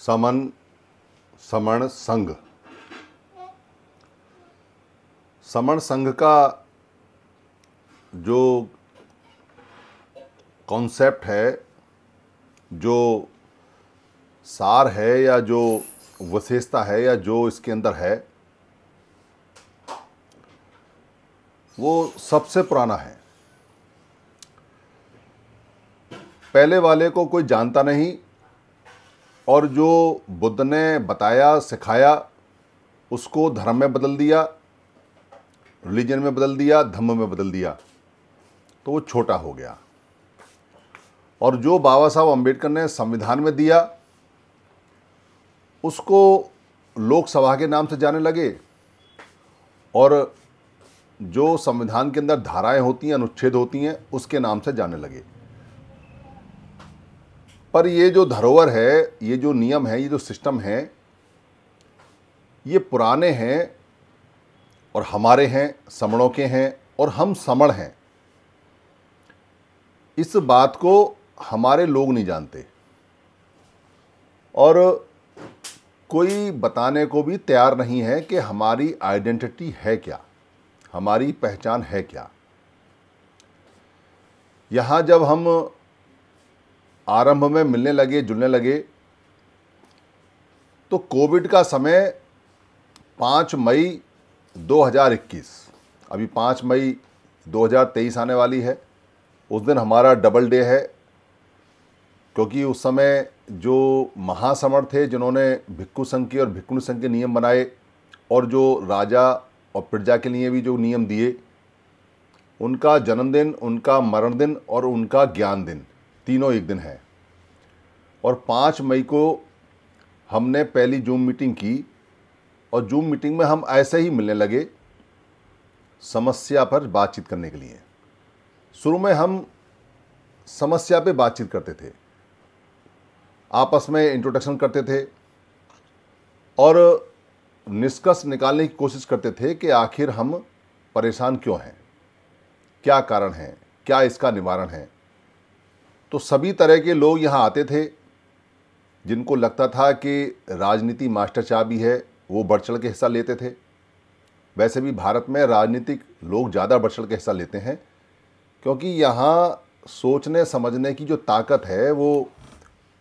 समन, समण संघ समण संघ का जो कॉन्सेप्ट है, जो सार है या जो विशेषता है या जो इसके अंदर है, वो सबसे पुराना है। पहले वाले को कोई जानता नहीं और जो बुद्ध ने बताया, सिखाया, उसको धर्म में बदल दिया, रिलीजन में बदल दिया, धम्म में बदल दिया तो वो छोटा हो गया। और जो बाबा साहब अंबेडकर ने संविधान में दिया, उसको लोकसभा के नाम से जाने लगे। और जो संविधान के अंदर धाराएँ होती हैं, अनुच्छेद होती हैं, उसके नाम से जाने लगे। पर ये जो धरोहर है, ये जो नियम है, ये जो सिस्टम है, ये पुराने हैं और हमारे हैं, समणों के हैं और हम समण हैं। इस बात को हमारे लोग नहीं जानते। और कोई बताने को भी तैयार नहीं है कि हमारी आइडेंटिटी है क्या, हमारी पहचान है क्या। यहाँ जब हम आरंभ में मिलने लगे, जुलने लगे। तो कोविड का समय पाँच मई 2021 अभी पाँच मई 2023 आने वाली है। उस दिन हमारा डबल डे है, क्योंकि उस समय जो महासमर थे, जिन्होंने भिक्खु संघ के और भिक्खुनि संघ के नियम बनाए, और जो राजा और प्रजा के लिए भी जो नियम दिए, उनका जन्मदिन, उनका मरण दिन और उनका ज्ञान दिन तीनों एक दिन है। और पाँच मई को हमने पहली जूम मीटिंग की और जूम मीटिंग में हम ऐसे ही मिलने लगे समस्या पर बातचीत करने के लिए। शुरू में हम समस्या पे बातचीत करते थे। आपस में इंट्रोडक्शन करते थे और निष्कर्ष निकालने की कोशिश करते थे कि आखिर हम परेशान क्यों हैं? क्या कारण है? क्या इसका निवारण है? तो सभी तरह के लोग यहाँ आते थे, जिनको लगता था कि राजनीति मास्टर चाबी है, वो बढ़ चढ़ के हिस्सा लेते थे। वैसे भी भारत में राजनीतिक लोग ज़्यादा बढ़ चढ़ के हिस्सा लेते हैं, क्योंकि यहाँ सोचने, समझने की जो ताकत है, वो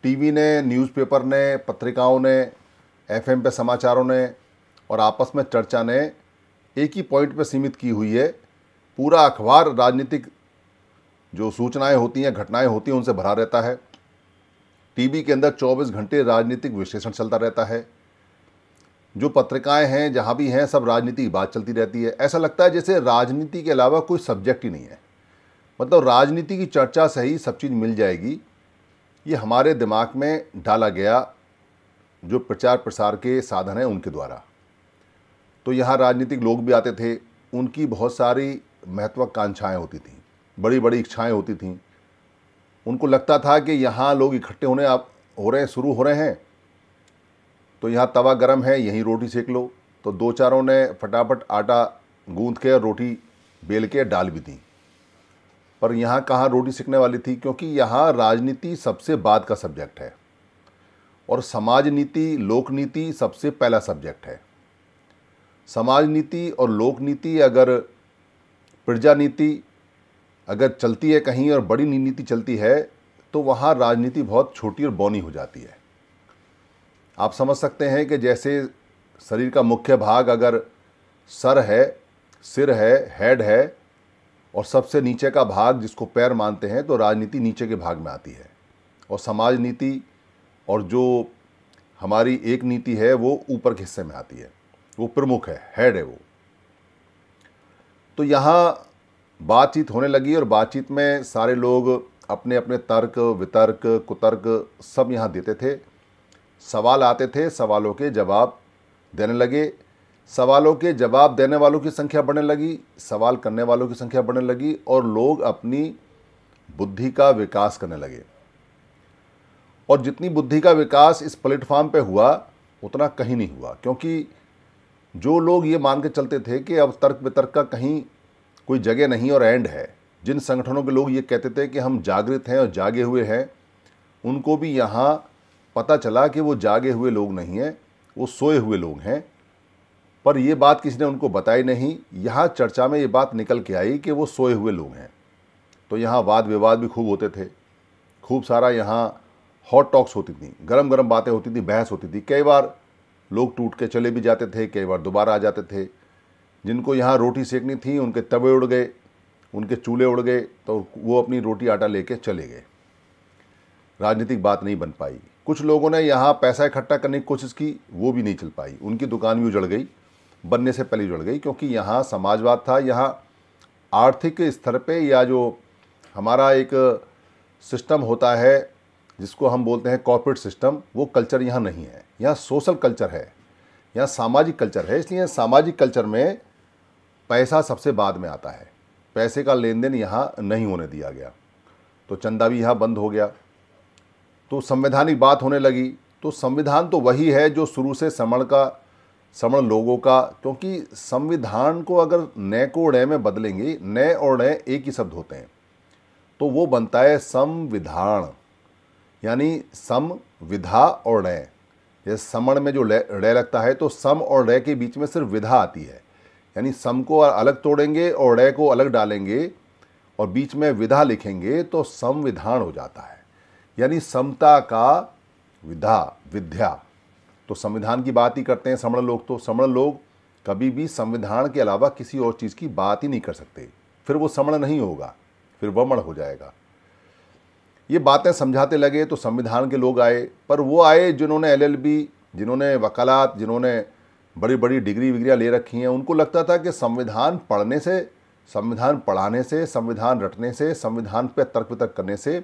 टीवी ने, न्यूज़पेपर ने, पत्रिकाओं ने, एफएम पे समाचारों ने और आपस में चर्चा ने एक ही पॉइंट पे सीमित की हुई है। पूरा अखबार राजनीतिक जो सूचनाएँ होती हैं, घटनाएँ होती हैं, उनसे भरा रहता है। टीवी के अंदर 24 घंटे राजनीतिक विश्लेषण चलता रहता है। जो पत्रिकाएँ हैं, जहाँ भी हैं, सब राजनीति की बात चलती रहती है। ऐसा लगता है जैसे राजनीति के अलावा कोई सब्जेक्ट ही नहीं है। मतलब राजनीति की चर्चा से ही सब चीज़ मिल जाएगी। ये हमारे दिमाग में डाला गया जो प्रचार प्रसार के साधन हैं उनके द्वारा। तो यहाँ राजनीतिक लोग भी आते थे, उनकी बहुत सारी महत्वाकांक्षाएँ होती थी। बड़ी बड़ी इच्छाएँ होती थीं। उनको लगता था कि यहाँ लोग इकट्ठे होने आप, हो रहे हैं शुरू हो रहे हैं। तो यहाँ तवा गर्म है, यहीं रोटी सेक लो। तो दो चारों ने फटाफट आटा गूंद के और रोटी बेल के डाल भी दी। पर यहाँ कहाँ रोटी सीखने वाली थी? क्योंकि यहाँ राजनीति सबसे बाद का सब्जेक्ट है। और समाज नीति लोक नीति सबसे पहला सब्जेक्ट है। समाज नीति और लोक नीति अगर प्रजा नीति अगर चलती है कहीं और बड़ी नीति चलती है तो वहाँ राजनीति बहुत छोटी और बौनी हो जाती है। आप समझ सकते हैं कि जैसे शरीर का मुख्य भाग अगर सर है, सिर है हेड है, और सबसे नीचे का भाग जिसको पैर मानते हैं तो राजनीति नीचे के भाग में आती है। और समाज नीति और जो हमारी एक नीति है, वो ऊपर के हिस्से में आती है। वो प्रमुख है हेड है वो। तो यहाँ बातचीत होने लगी और बातचीत में सारे लोग अपने अपने तर्क, वितर्क, कुतर्क सब यहाँ देते थे। सवाल आते थे, सवालों के जवाब देने लगे। सवालों के जवाब देने वालों की संख्या बढ़ने लगी, सवाल करने वालों की संख्या बढ़ने लगी और लोग अपनी बुद्धि का विकास करने लगे। और जितनी बुद्धि का विकास इस प्लेटफॉर्म पे हुआ, उतना कहीं नहीं हुआ, क्योंकि जो लोग ये मान के चलते थे कि अब तर्क वितर्क का कहीं कोई जगह नहीं और एंड है। जिन संगठनों के लोग ये कहते थे कि हम जागृत हैं और जागे हुए हैं, उनको भी यहाँ पता चला कि वो जागे हुए लोग नहीं हैं, वो सोए हुए लोग हैं। पर ये बात किसी ने उनको बताई नहीं। यहाँ चर्चा में ये बात निकल के आई कि वो सोए हुए लोग हैं। तो यहाँ वाद विवाद भी खूब होते थे। खूब सारा यहाँ हॉट टॉक्स होती थी गरम गरम बातें होती थी, बहस होती थी। कई बार लोग टूट के चले भी जाते थे, कई बार दोबारा आ जाते थे। जिनको यहाँ रोटी सेकनी थी, उनके तवे उड़ गए, उनके चूल्हे उड़ गए तो वो अपनी रोटी आटा लेके चले गए। राजनीतिक बात नहीं बन पाई। कुछ लोगों ने यहाँ पैसा इकट्ठा करने की कोशिश की, वो भी नहीं चल पाई। उनकी दुकान भी उजड़ गई, बनने से पहले उजड़ गई, क्योंकि यहाँ समाजवाद था, यहाँ आर्थिक स्तर पे या जो हमारा एक सिस्टम होता है, जिसको हम बोलते हैं कॉर्पोरेट सिस्टम, वो कल्चर यहाँ नहीं है। यहाँ सोशल कल्चर है, यहाँ सामाजिक कल्चर है, इसलिए सामाजिक कल्चर में पैसा सबसे बाद में आता है। पैसे का लेन देन यहाँ नहीं होने दिया गया। तो चंदा भी यहाँ बंद हो गया। तो संवैधानिक बात होने लगी। तो संविधान तो वही है जो शुरू से समण का, समण लोगों का, क्योंकि संविधान को अगर नए को णय में बदलेंगे, नए और नए एक ही शब्द होते हैं। तो वो बनता है संविधान। यानी सम, विधा और णय जैसे समण में जो रे लगता है तो सम और रे के बीच में सिर्फ़ विधा आती है। यानी सम को अलग तोड़ेंगे और रे को अलग डालेंगे और बीच में विधा लिखेंगे तो संविधान हो जाता है। यानी समता का विधा, विद्या। तो संविधान की बात ही करते हैं समण लोग तो। समण लोग कभी भी संविधान के अलावा किसी और चीज़ की बात ही नहीं कर सकते। फिर वो समण नहीं होगा, फिर वमण हो जाएगा। ये बातें समझाते लगे तो संविधान के लोग आए, पर वो आए जिन्होंने एलएलबी, जिन्होंने वकालत, जिन्होंने बड़ी बड़ी डिग्री विग्रियाँ ले रखी हैं। उनको लगता था कि संविधान पढ़ने से, संविधान पढ़ाने से, संविधान रटने से, संविधान पर तर्क वितर्क करने से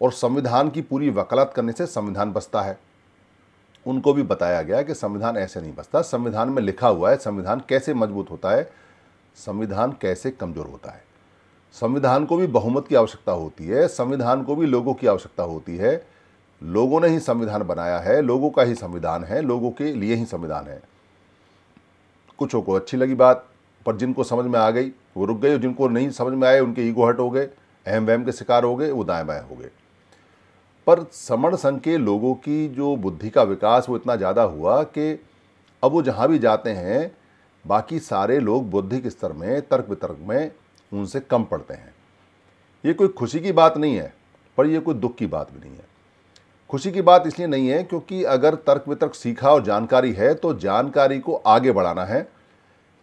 और संविधान की पूरी वकालत करने से संविधान बसता है। उनको भी बताया गया कि संविधान ऐसे नहीं बसता। संविधान में लिखा हुआ है, संविधान कैसे मज़बूत होता है, संविधान कैसे कमज़ोर होता है। संविधान को भी बहुमत की आवश्यकता होती है, संविधान को भी लोगों की आवश्यकता होती है। लोगों ने ही संविधान बनाया है, लोगों का ही संविधान है, लोगों के लिए ही संविधान है। कुछों को अच्छी लगी बात, पर जिनको समझ में आ गई, वो रुक गए और जिनको नहीं समझ में आए, उनके ईगो हट हो गए, अहम वहम के शिकार हो गए, वो दाएँ बाएँ हो गए। पर समण संघ के लोगों की जो बुद्धि का विकास वो इतना ज़्यादा हुआ कि अब वो जहाँ भी जाते हैं, बाकी सारे लोग बौद्धिक स्तर में, तर्क वितर्क में उनसे कम पड़ते हैं। ये कोई खुशी की बात नहीं है, पर यह कोई दुख की बात भी नहीं है। खुशी की बात इसलिए नहीं है क्योंकि अगर तर्क वितर्क सीखा और जानकारी है तो जानकारी को आगे बढ़ाना है।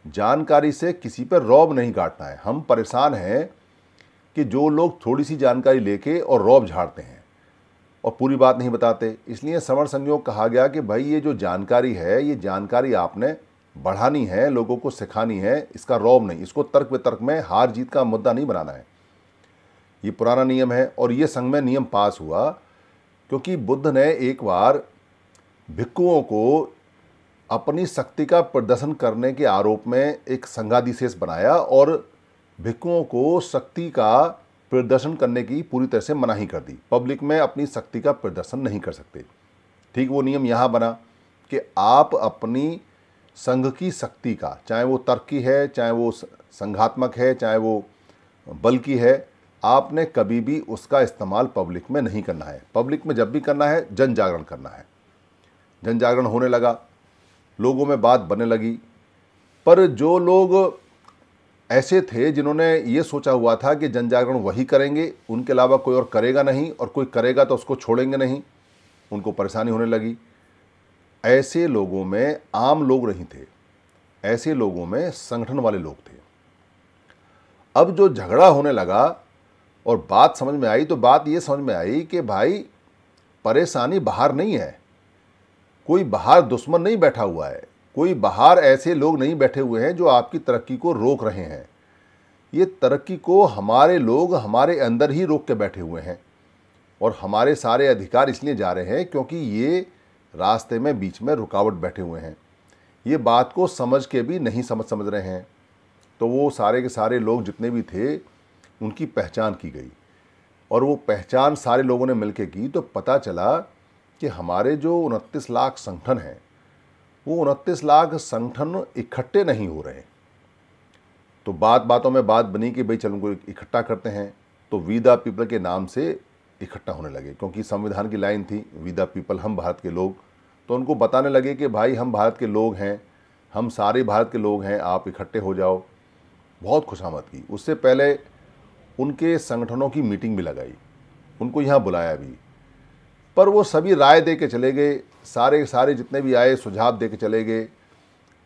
जानकारी से किसी पर रौब नहीं काटना है। हम परेशान हैं कि जो लोग थोड़ी सी जानकारी लेके और रौब झाड़ते हैं और पूरी बात नहीं बताते। इसलिए समर संयोग कहा गया कि भाई, ये जो जानकारी है, ये जानकारी आपने बढ़ानी है, लोगों को सिखानी है, इसका रौब नहीं। इसको तर्क वितर्क में हार जीत का मुद्दा नहीं बनाना है। ये पुराना नियम है और ये संघ में नियम पास हुआ क्योंकि बुद्ध ने एक बार भिक्कुओं को अपनी शक्ति का प्रदर्शन करने के आरोप में एक संघाधिशेष बनाया और भिक्कुओं को शक्ति का प्रदर्शन करने की पूरी तरह से मनाही कर दी। पब्लिक में अपनी शक्ति का प्रदर्शन नहीं कर सकते। ठीक वो नियम यहाँ बना कि आप अपनी संघ की शक्ति का, चाहे वो तर्क की है, चाहे वो संघात्मक है, चाहे वो बल की है आपने कभी भी उसका इस्तेमाल पब्लिक में नहीं करना है। पब्लिक में जब भी करना है जन जागरण करना है। जन जागरण होने लगा, लोगों में बात बनने लगी। पर जो लोग ऐसे थे जिन्होंने ये सोचा हुआ था कि जन जागरण वही करेंगे, उनके अलावा कोई और करेगा नहीं और कोई करेगा तो उसको छोड़ेंगे नहीं, उनको परेशानी होने लगी। ऐसे लोगों में आम लोग नहीं थे, ऐसे लोगों में संगठन वाले लोग थे। अब जो झगड़ा होने लगा और बात समझ में आई तो बात ये समझ में आई कि भाई, परेशानी बाहर नहीं है। कोई बाहर दुश्मन नहीं बैठा हुआ है। कोई बाहर ऐसे लोग नहीं बैठे हुए हैं जो आपकी तरक्की को रोक रहे हैं। ये तरक्की को हमारे लोग हमारे अंदर ही रोक के बैठे हुए हैं और हमारे सारे अधिकार इसलिए जा रहे हैं क्योंकि ये रास्ते में बीच में रुकावट बैठे हुए हैं। ये बात को समझ के भी नहीं समझ समझ रहे हैं। तो वो सारे के सारे लोग जितने भी थे उनकी पहचान की गई। और वो पहचान सारे लोगों ने मिलकर की तो पता चला कि हमारे जो उनतीस लाख संगठन हैं, वो उनतीस लाख संगठन इकट्ठे नहीं हो रहे तो बात बातों में बात बनी कि भाई चलो उनको इकट्ठा करते हैं तो वी पीपल के नाम से इकट्ठा होने लगे, क्योंकि संविधान की लाइन थी वी द पीपल हम भारत के लोग। तो उनको बताने लगे कि भाई हम भारत के लोग हैं, हम सारे भारत के लोग हैं, आप इकट्ठे हो जाओ। बहुत खुशामद की। उससे पहले उनके संगठनों की मीटिंग भी लगाई, उनको यहाँ बुलाया भी। पर वो सभी राय दे के चले गए, सारे सारे जितने भी आए, सुझाव दे के चले गए।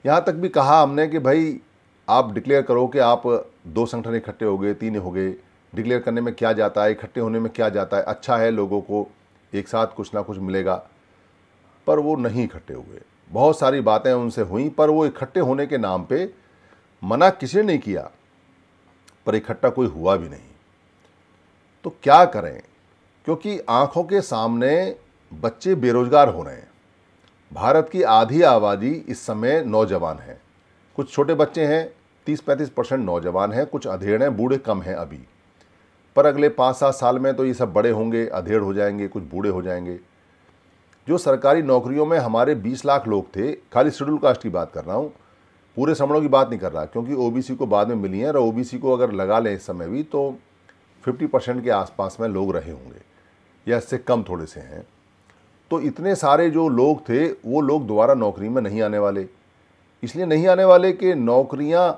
यहाँ तक भी कहा हमने कि भाई, आप डिक्लेयर करो कि आप दो संगठन इकट्ठे हो गए, तीन हो गए। डिक्लेयर करने में क्या जाता है, इकट्ठे होने में क्या जाता है? अच्छा है लोगों को, एक साथ कुछ ना कुछ मिलेगा। पर वो नहीं इकट्ठे हुए। बहुत सारी बातें उनसे हुई, पर वो इकट्ठे होने के नाम पे मना किसी ने नहीं किया। पर इकट्ठा कोई हुआ भी नहीं। तो क्या करें? क्योंकि आँखों के सामने बच्चे बेरोजगार हो रहे हैं। भारत की आधी आबादी इस समय नौजवान है। कुछ छोटे बच्चे हैं, तीस पैंतीस परसेंट नौजवान हैं, कुछ अधेड़ हैं, बूढ़े कम हैं अभी। पर अगले पाँच सात साल में तो ये सब बड़े होंगे, अधेड़ हो जाएँगे, कुछ बूढ़े हो जाएँगे। जो सरकारी नौकरियों में हमारे 20 लाख लोग थे, खाली शेड्यूल कास्ट की बात कर रहा हूँ पूरे समणों की बात नहीं कर रहा, क्योंकि ओबीसी को बाद में मिली है और ओबीसी को अगर लगा लें इस समय भी तो 50 परसेंट के आसपास में लोग रहे होंगे, या इससे कम थोड़े से हैं। तो इतने सारे जो लोग थे, वो लोग दोबारा नौकरी में नहीं आने वाले। इसलिए नहीं आने वाले कि नौकरियाँ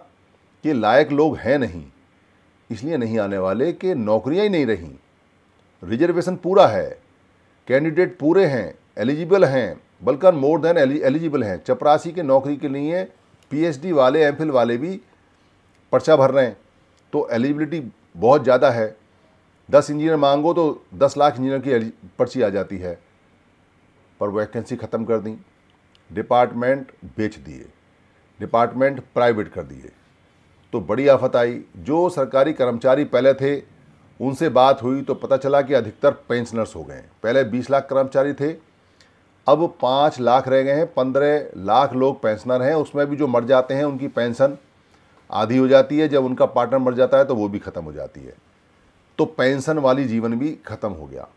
के लायक लोग हैं नहीं। इसलिए नहीं आने वाले कि नौकरियाँ ही नहीं रहीं। रिजर्वेशन पूरा है, कैंडिडेट पूरे हैं, एलिजिबल हैं, बल्कि मोर देन एलिजिबल हैं। चपरासी के नौकरी के लिए पीएचडी वाले एमफिल वाले भी पर्चा भर रहे हैं तो एलिजिबिलिटी बहुत ज़्यादा है। दस इंजीनियर मांगो तो दस लाख इंजीनियर की पर्ची आ जाती है, पर वैकेंसी ख़त्म कर दी। डिपार्टमेंट बेच दिए डिपार्टमेंट प्राइवेट कर दिए। तो बड़ी आफत आई। जो सरकारी कर्मचारी पहले थे, उनसे बात हुई तो पता चला कि अधिकतर पेंशनर्स हो गए पहले बीस लाख कर्मचारी थे अब पाँच लाख रह गए हैं, पंद्रह लाख लोग पेंशनर हैं, उसमें भी जो मर जाते हैं, उनकी पेंशन आधी हो जाती है, जब उनका पार्टनर मर जाता है तो वो भी ख़त्म हो जाती है। तो पेंशन वाली जीवन भी ख़त्म हो गया।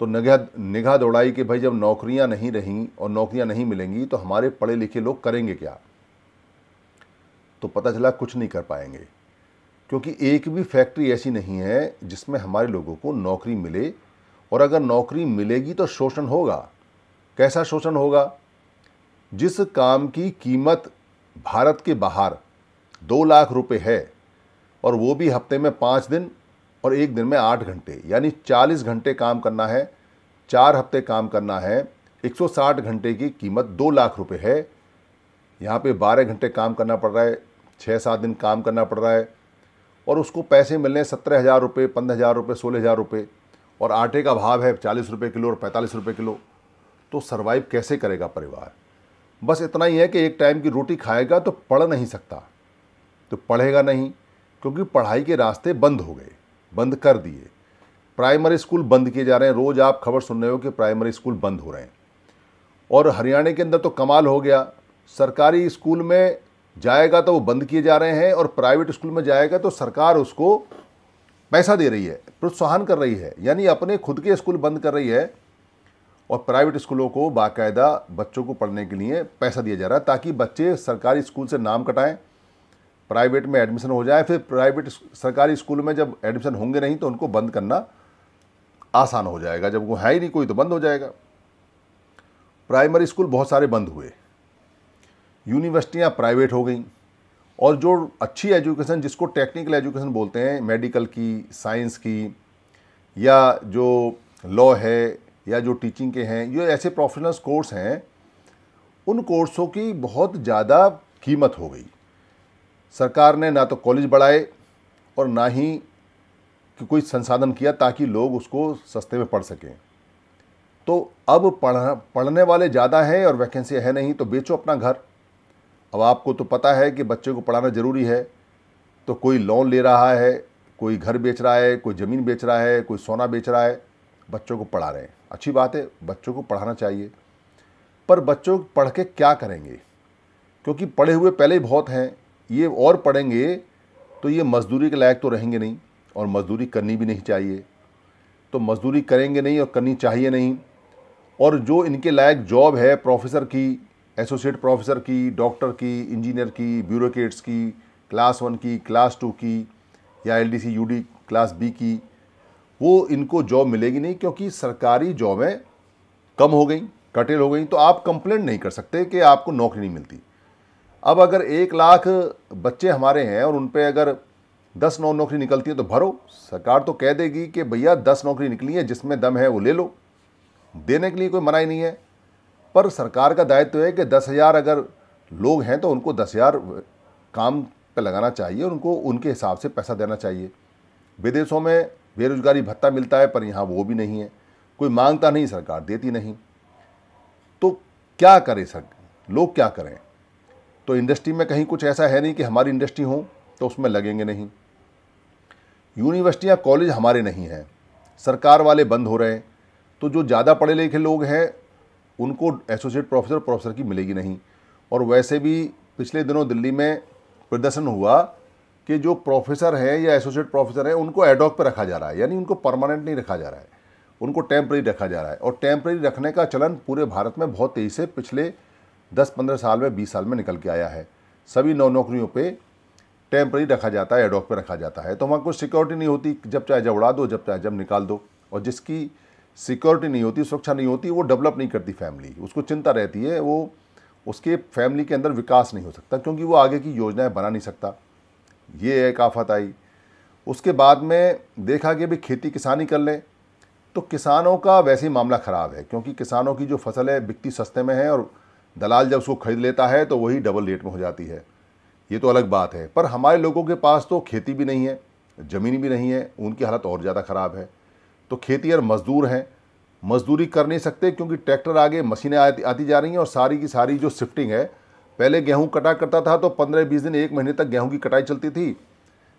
तो निगाह निगाह दौड़ाई कि भाई जब नौकरियाँ नहीं रहीं और नौकरियाँ नहीं मिलेंगी तो हमारे पढ़े लिखे लोग करेंगे क्या? तो पता चला कुछ नहीं कर पाएँगे। क्योंकि एक भी फैक्ट्री ऐसी नहीं है, जिसमें हमारे लोगों को नौकरी मिले, और अगर नौकरी मिलेगी तो शोषण होगा। कैसा शोषण होगा? जिस काम की कीमत भारत के बाहर दो लाख रुपए है, और वो भी हफ़्ते में पाँच दिन और एक दिन में आठ घंटे, यानी चालीस घंटे काम करना है, चार हफ़्ते काम करना है 160 घंटे की कीमत दो लाख रुपए है, यहाँ पे बारह घंटे काम करना पड़ रहा है छः सात दिन काम करना पड़ रहा है, और उसको पैसे मिलने सत्रह हज़ार रुपये पंद्रह हज़ार रुपये सोलह हज़ार रुपये और आटे का भाव है चालीस रुपये किलो और पैंतालीस रुपये किलो तो सरवाइव कैसे करेगा परिवार? बस इतना ही है कि एक टाइम की रोटी खाएगा तो पढ़ नहीं सकता। तो पढ़ेगा नहीं, क्योंकि पढ़ाई के रास्ते बंद हो गए, बंद कर दिए। प्राइमरी स्कूल बंद किए जा रहे हैं। रोज़ आप खबर सुन रहे हो कि प्राइमरी स्कूल बंद हो रहे हैं। और हरियाणा के अंदर तो कमाल हो गया। सरकारी स्कूल में जाएगा तो वो बंद किए जा रहे हैं और प्राइवेट स्कूल में जाएगा तो सरकार उसको पैसा दे रही है, प्रोत्साहन कर रही है। यानी अपने खुद के स्कूल बंद कर रही है। और प्राइवेट स्कूलों को बाकायदा बच्चों को पढ़ने के लिए पैसा दिया जा रहा है ताकि बच्चे सरकारी स्कूल से नाम कटाएँ, प्राइवेट में एडमिशन हो जाए, फिर प्राइवेट सरकारी स्कूल में जब एडमिशन होंगे नहीं तो उनको बंद करना आसान हो जाएगा। जब वो है ही नहीं कोई तो बंद हो जाएगा। प्राइमरी स्कूल बहुत सारे बंद हुए। यूनिवर्सिटियाँ प्राइवेट हो गई और जो अच्छी एजुकेशन, जिसको टेक्निकल एजुकेशन बोलते हैं, मेडिकल की, साइंस की, या जो लॉ है या जो टीचिंग के हैं ये ऐसे प्रोफेशनल्स कोर्स हैं, उन कोर्सों की बहुत ज़्यादा कीमत हो गई। सरकार ने ना तो कॉलेज बढ़ाए और ना ही कि कोई संसाधन किया ताकि लोग उसको सस्ते में पढ़ सकें। तो अब पढ़, पढ़ने वाले ज़्यादा हैं और वैकेंसी है नहीं तो बेचो अपना घर। अब आपको तो पता है कि बच्चे को पढ़ाना ज़रूरी है तो कोई लोन ले रहा है, कोई घर बेच रहा है, कोई ज़मीन बेच रहा है, कोई सोना बेच रहा है, बच्चों को पढ़ा रहे हैं। अच्छी बात है, बच्चों को पढ़ाना चाहिए। पर बच्चों पढ़ के क्या करेंगे? क्योंकि पढ़े हुए पहले ही बहुत हैं, ये और पढ़ेंगे तो ये मज़दूरी के लायक तो रहेंगे नहीं और मज़दूरी करनी भी नहीं चाहिए। तो मज़दूरी करेंगे नहीं और करनी चाहिए नहीं। और जो इनके लायक जॉब है, प्रोफेसर की, एसोसिएट प्रोफेसर की, डॉक्टर की, इंजीनियर की, ब्यूरोक्रेट्स की, क्लास वन की, क्लास टू की या L D C U D class B की वो इनको जॉब मिलेगी नहीं क्योंकि सरकारी जॉबें कम हो गई, कटेल हो गई तो आप कंप्लेंट नहीं कर सकते कि आपको नौकरी नहीं मिलती। अब अगर एक लाख बच्चे हमारे हैं और उन पर अगर दस नौ नौकरी निकलती है तो भरो। सरकार तो कह देगी कि भैया दस नौकरी निकली है, जिसमें दम है वो ले लो। देने के लिए कोई मनाही नहीं है। पर सरकार का दायित्व तो है कि दस हज़ार अगर लोग हैं तो उनको दस हज़ार काम पे लगाना चाहिए उनको उनके हिसाब से पैसा देना चाहिए। विदेशों में बेरोजगारी भत्ता मिलता है, पर यहाँ वो भी नहीं है। कोई माँगता नहीं, सरकार देती नहीं। तो क्या करे सर? लोग क्या करें? तो इंडस्ट्री में कहीं कुछ ऐसा है नहीं कि हमारी इंडस्ट्री हो तो उसमें लगेंगे नहीं। यूनिवर्सिटियाँ, कॉलेज हमारे नहीं हैं। सरकार वाले बंद हो रहे हैं। तो जो ज़्यादा पढ़े लिखे लोग हैं, उनको एसोसिएट प्रोफेसर प्रोफेसर की मिलेगी नहीं। और वैसे भी पिछले दिनों दिल्ली में प्रदर्शन हुआ कि जो प्रोफेसर हैं या एसोसिएट प्रोफेसर हैं, उनको एडॉक पर रखा जा रहा है। यानी उनको परमानेंट नहीं रखा जा रहा है। उनको टेम्प्रेरी रखा जा रहा है। और टेम्प्रेरी रखने का चलन पूरे भारत में बहुत तेज़ी से पिछले 10-15 साल में 20 साल में निकल के आया है। सभी नौ नौकरियों पे टेम्प्रेरी रखा जाता है, एडॉक पे रखा जाता है। तो वहाँ कोई सिक्योरिटी नहीं होती, जब चाहे जब उड़ा दो, जब चाहे जब निकाल दो। और जिसकी सिक्योरिटी नहीं होती, सुरक्षा नहीं होती, वो डेवलप नहीं करती फैमिली। उसको चिंता रहती है, वो उसके फैमिली के अंदर विकास नहीं हो सकता, क्योंकि वो आगे की योजनाएँ बना नहीं सकता। ये एक आफत आई। उसके बाद में देखा कि भाई खेती किसानी कर लें तो किसानों का वैसे ही मामला ख़राब है, क्योंकि किसानों की जो फ़सल है बिकती सस्ते में है और दलाल जब उसको खरीद लेता है तो वही डबल रेट में हो जाती है। ये तो अलग बात है, पर हमारे लोगों के पास तो खेती भी नहीं है, ज़मीन भी नहीं है, उनकी हालत और ज़्यादा ख़राब है। तो खेती और मज़दूर हैं, मजदूरी कर नहीं सकते क्योंकि ट्रैक्टर आगे मशीनें आती आती जा रही हैं और सारी की सारी जो शिफ्टिंग है पहले गेहूँ कटा करता था तो पंद्रह बीस दिन, एक महीने तक गेहूँ की कटाई चलती थी।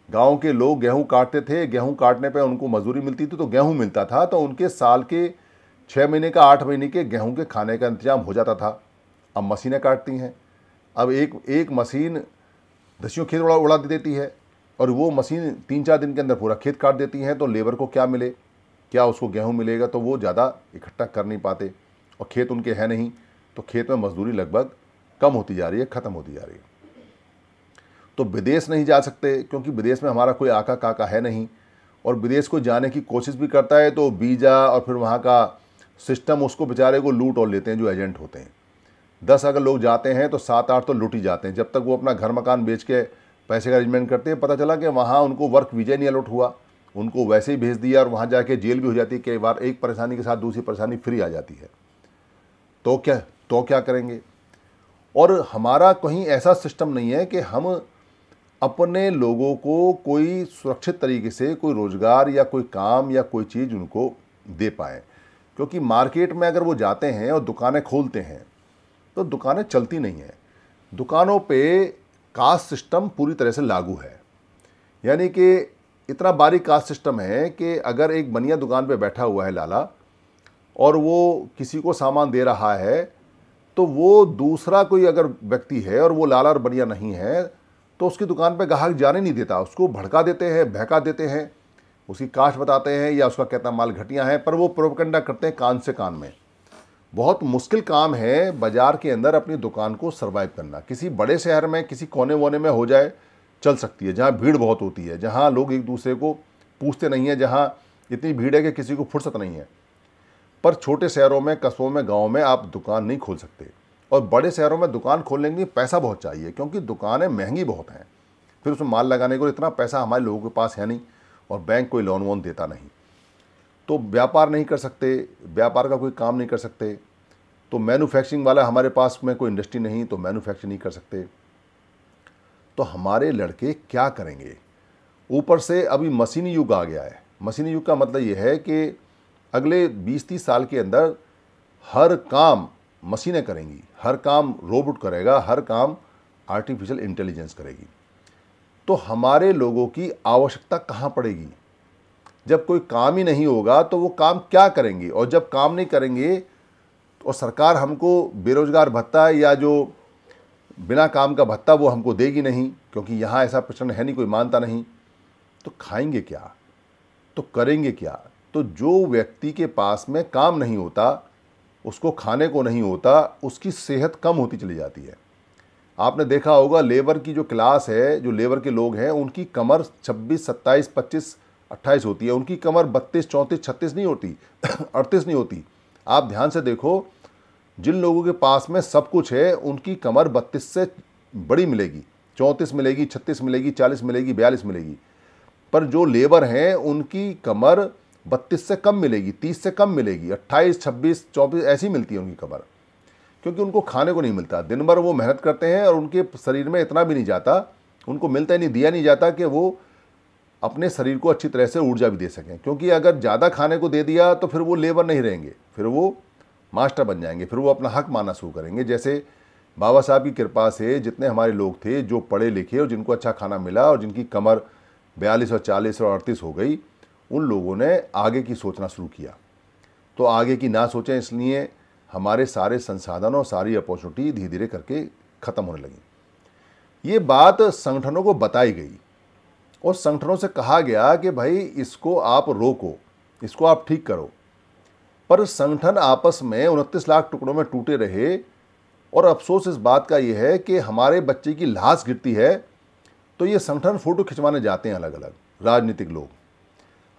गाँव के लोग गेहूँ काटते थे, गेहूँ काटने पे उनको मजदूरी मिलती थी तो गेहूँ मिलता था तो उनके साल के छः महीने का, आठ महीने के गेहूँ के खाने का इंतज़ाम हो जाता था। अब मशीनें काटती हैं। अब एक एक मशीन दसियों खेत उड़ा उड़ा देती है और वो मशीन तीन चार दिन के अंदर पूरा खेत काट देती हैं तो लेबर को क्या मिले? क्या उसको गेहूँ मिलेगा? तो वो ज़्यादा इकट्ठा कर नहीं पाते और खेत उनके हैं नहीं तो खेत में मजदूरी लगभग कम होती जा रही है, ख़त्म होती जा रही है। तो विदेश नहीं जा सकते, क्योंकि विदेश में हमारा कोई आका काका है नहीं, और विदेश को जाने की कोशिश भी करता है तो वीज़ा और फिर वहाँ का सिस्टम, उसको बेचारे को लूट और लेते हैं, जो एजेंट होते हैं। दस अगर लोग जाते हैं तो सात आठ तो लूट ही जाते हैं। जब तक वो अपना घर मकान बेच के पैसे का अरेंजमेंट करते हैं, पता चला कि वहाँ उनको वर्क वीज़ा नहीं अलॉट हुआ। उनको वैसे ही भेज दिया और वहाँ जाके जेल भी हो जाती है, कई बार एक परेशानी के साथ दूसरी परेशानी फ्री आ जाती है। तो क्या तो क्या करेंगे? और हमारा कहीं ऐसा सिस्टम नहीं है कि हम अपने लोगों को कोई सुरक्षित तरीके से कोई रोज़गार या कोई काम या कोई चीज़ उनको दे पाएँ। क्योंकि मार्केट में अगर वो जाते हैं और दुकानें खोलते हैं तो दुकानें चलती नहीं हैं। दुकानों पे कास्ट सिस्टम पूरी तरह से लागू है। यानी कि इतना बारीक कास्ट सिस्टम है कि अगर एक बनिया दुकान पे बैठा हुआ है लाला और वो किसी को सामान दे रहा है तो वो दूसरा कोई अगर व्यक्ति है और वो लाला और बनिया नहीं है तो उसकी दुकान पे ग्राहक जाने नहीं देता। उसको भड़का देते हैं, बहका देते हैं, उसकी कास्ट बताते हैं या उसका कहता माल घटिया है, पर वो प्रोपकंडा करते हैं कान से कान में। बहुत मुश्किल काम है बाज़ार के अंदर अपनी दुकान को सर्वाइव करना। किसी बड़े शहर में, किसी कोने वोने में हो जाए, चल सकती है, जहाँ भीड़ बहुत होती है, जहाँ लोग एक दूसरे को पूछते नहीं हैं, जहाँ इतनी भीड़ है कि किसी को फुर्सत नहीं है। पर छोटे शहरों में, कस्बों में, गाँव में आप दुकान नहीं खोल सकते। और बड़े शहरों में दुकान खोलने के लिए पैसा बहुत चाहिए, क्योंकि दुकानें महँगी बहुत हैं। फिर उसमें माल लगाने को इतना पैसा हमारे लोगों के पास है नहीं, और बैंक कोई लोन वोन देता नहीं। तो व्यापार नहीं कर सकते, व्यापार का कोई काम नहीं कर सकते। तो मैन्युफैक्चरिंग वाला हमारे पास में कोई इंडस्ट्री नहीं तो मैन्युफैक्चरिंग नहीं कर सकते। तो हमारे लड़के क्या करेंगे? ऊपर से अभी मशीनी युग आ गया है। मशीनी युग का मतलब ये है कि अगले 20-30 साल के अंदर हर काम मशीनें करेंगी, हर काम रोबोट करेगा, हर काम आर्टिफिशियल इंटेलिजेंस करेगी। तो हमारे लोगों की आवश्यकता कहाँ पड़ेगी? जब कोई काम ही नहीं होगा तो वो काम क्या करेंगे? और जब काम नहीं करेंगे और सरकार हमको बेरोजगार भत्ता या जो बिना काम का भत्ता वो हमको देगी नहीं, क्योंकि यहाँ ऐसा प्रश्न है नहीं, कोई मानता नहीं तो खाएँगे क्या? तो करेंगे क्या? तो जो व्यक्ति के पास में काम नहीं होता उसको खाने को नहीं होता उसकी सेहत कम होती चली जाती है। आपने देखा होगा लेबर की जो क्लास है जो लेबर के लोग हैं उनकी कमर 26, 27, 25, अट्ठाईस होती है। उनकी कमर बत्तीस चौंतीस छत्तीस नहीं होती अड़तीस नहीं होती। आप ध्यान से देखो जिन लोगों के पास में सब कुछ है उनकी कमर बत्तीस से बड़ी मिलेगी। चौंतीस मिलेगी छत्तीस मिलेगी चालीस मिलेगी बयालीस मिलेगी। पर जो लेबर हैं उनकी कमर बत्तीस से कम मिलेगी, तीस से कम मिलेगी, अट्ठाईस, छब्बीस, चौबीस, ऐसी मिलती है उनकी कमर क्योंकि उनको खाने को नहीं मिलता। दिन भर वो मेहनत करते हैं और उनके शरीर में इतना भी नहीं जाता, उनको मिलता ही नहीं, दिया नहीं जाता कि वो अपने शरीर को अच्छी तरह से ऊर्जा भी दे सकें। क्योंकि अगर ज़्यादा खाने को दे दिया तो फिर वो लेबर नहीं रहेंगे, फिर वो मास्टर बन जाएँगे, फिर वो अपना हक मानना शुरू करेंगे। जैसे बाबा साहब की कृपा से जितने हमारे लोग थे जो पढ़े लिखे और जिनको अच्छा खाना मिला और जिनकी कमर बयालीस और चालीस और अड़तीस हो गई उन लोगों ने आगे की सोचना शुरू किया। तो आगे की ना सोचें इसलिए हमारे सारे संसाधन और सारी अपॉर्चुनिटी धीरे धीरे करके ख़त्म होने लगी। ये बात संगठनों को बताई गई और संगठनों से कहा गया कि भाई, इसको आप रोको, इसको आप ठीक करो। पर संगठन आपस में उनतीस लाख टुकड़ों में टूटे रहे और अफसोस इस बात का यह है कि हमारे बच्चे की लाश गिरती है तो ये संगठन फ़ोटो खिंचवाने जाते हैं अलग अलग राजनीतिक लोग।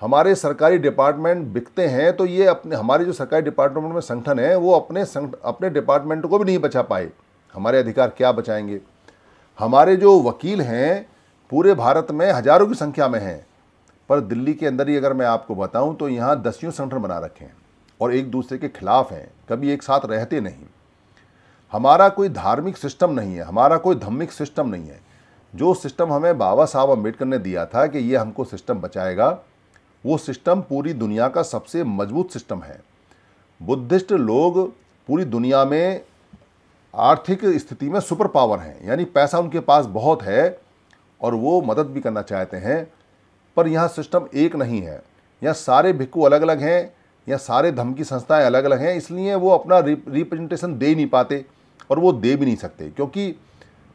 हमारे सरकारी डिपार्टमेंट बिकते हैं तो ये अपने, हमारे जो सरकारी डिपार्टमेंट में संगठन है, वो अपने अपने डिपार्टमेंट को भी नहीं बचा पाए। हमारे अधिकार क्या बचाएँगे? हमारे जो वकील हैं, पूरे भारत में हज़ारों की संख्या में हैं। पर दिल्ली के अंदर ही अगर मैं आपको बताऊँ तो यहाँ दसियों संगठन बना रखे हैं और एक दूसरे के खिलाफ हैं, कभी एक साथ रहते नहीं। हमारा कोई धार्मिक सिस्टम नहीं है, हमारा कोई धम्मिक सिस्टम नहीं है। जो सिस्टम हमें बाबा साहब अंबेडकर ने दिया था कि ये हमको सिस्टम बचाएगा वो सिस्टम पूरी दुनिया का सबसे मज़बूत सिस्टम है। बुद्धिस्ट लोग पूरी दुनिया में आर्थिक स्थिति में सुपर पावर हैं, यानी पैसा उनके पास बहुत है और वो मदद भी करना चाहते हैं, पर यहाँ सिस्टम एक नहीं है। यहाँ सारे भिक्कू अलग अलग हैं या सारे धम की संस्थाएँ अलग अलग हैं, इसलिए वो अपना रिप्रेजेंटेशन दे नहीं पाते और वो दे भी नहीं सकते, क्योंकि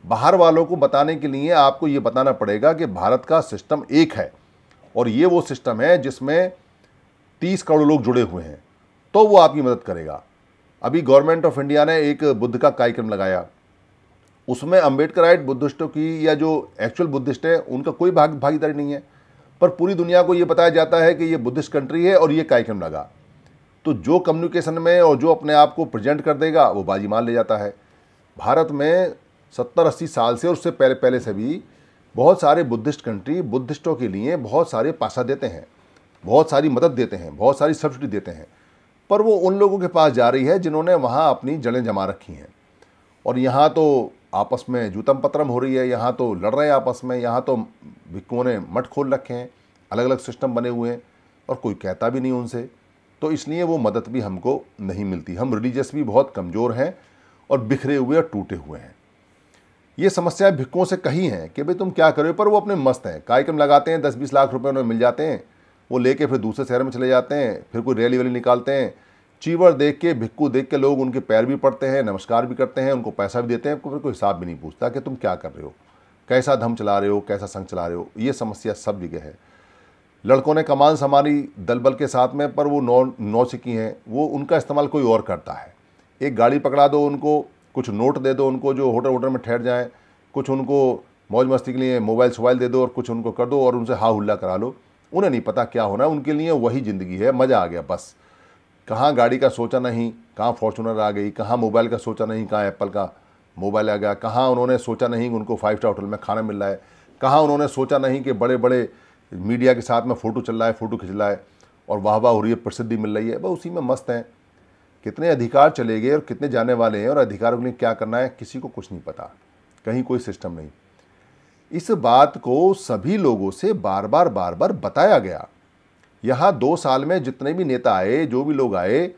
बाहर वालों को बताने के लिए आपको ये बताना पड़ेगा कि भारत का सिस्टम एक है। और ये वो सिस्टम है जिसमें तीस करोड़ लोग जुड़े हुए हैं तो वो आपकी मदद करेगा। अभी गवर्नमेंट ऑफ़ इंडिया ने एक बुद्ध का कार्यक्रम लगाया। उसमें अम्बेडकराइट बुद्धिस्टों की या जो एक्चुअल बुद्धिस्ट हैं, उनका कोई भाग, भागीदारी नहीं है। पर पूरी दुनिया को ये बताया जाता है कि ये बुद्धिस्ट कंट्री है और ये कार्यक्रम लगा। तो जो कम्युनिकेशन में और जो अपने आप को प्रेजेंट कर देगा, वो बाजी मान ले जाता है। भारत में सत्तर अस्सी साल से और उससे पहले पहले से भी बहुत सारे बुद्धिस्ट कंट्री बुद्धिस्टों के लिए बहुत सारे पैसा देते हैं, बहुत सारी मदद देते हैं, बहुत सारी सब्सिडी देते हैं। पर वो उन लोगों के पास जा रही है जिन्होंने वहाँ अपनी जड़ें जमा रखी हैं। और यहाँ तो आपस में जूतम पत्रम हो रही है, यहाँ तो लड़ रहे हैं आपस में, यहाँ तो भिक्कुओं ने मठ खोल रखे हैं अलग अलग सिस्टम बने हुए हैं और कोई कहता भी नहीं उनसे। तो इसलिए वो मदद भी हमको नहीं मिलती। हम रिलीजियस भी बहुत कमज़ोर हैं और बिखरे हुए और टूटे हुए हैं। ये समस्याएँ भिक्कों से कही हैं कि भाई तुम क्या करो पर वो अपने मस्त हैं। कार्यक्रम लगाते हैं, दस बीस लाख रुपए उन्हें मिल जाते हैं। वो लेके फिर दूसरे शहर में चले जाते हैं, फिर कोई रैली वैली निकालते हैं। चीवर देख के भिक्कू देख के लोग उनके पैर भी पड़ते हैं, नमस्कार भी करते हैं, उनको पैसा भी देते हैं फिर कोई हिसाब भी नहीं पूछता कि तुम क्या कर रहे हो। कैसा धम चला रहे हो, कैसा संघ चला रहे हो, ये समस्या सब जगह है। लड़कों ने कमान संभाली दल बल के साथ में, पर वो नौ नौ सिक्की हैं। वो उनका इस्तेमाल कोई और करता है। एक गाड़ी पकड़ा दो उनको कुछ नोट दे दो उनको जो होटल वोटल में ठहर जाएँ, कुछ उनको मौज मस्ती के लिए मोबाइल सोबाइल दे दो और कुछ उनको कर दो और उनसे हा हुल्ला करा लो। उन्हें नहीं पता क्या होना उनके लिए वही ज़िंदगी है, मज़ा आ गया बस। कहाँ गाड़ी का सोचा नहीं, कहाँ फॉर्चूनर आ गई, कहाँ मोबाइल का सोचा नहीं, कहाँ एप्पल का मोबाइल आ गया, कहाँ उन्होंने सोचा नहीं कि उनको फाइव स्टार होटल में खाना मिल रहा है, कहाँ उन्होंने सोचा नहीं कि बड़े बड़े मीडिया के साथ में फ़ोटो चल रहा है, फ़ोटो खिंच रहा है और वाह वाह हो रही है, प्रसिद्धि मिल रही है, बस उसी में मस्त हैं। कितने अधिकार चले गए और कितने जाने वाले हैं और अधिकारों के लिए क्या करना है, किसी को कुछ नहीं पता। कहीं कोई सिस्टम नहीं। इस बात को सभी लोगों से बार बार बार बार बताया गया। यहाँ दो साल में जितने भी नेता आए, जो भी लोग आए,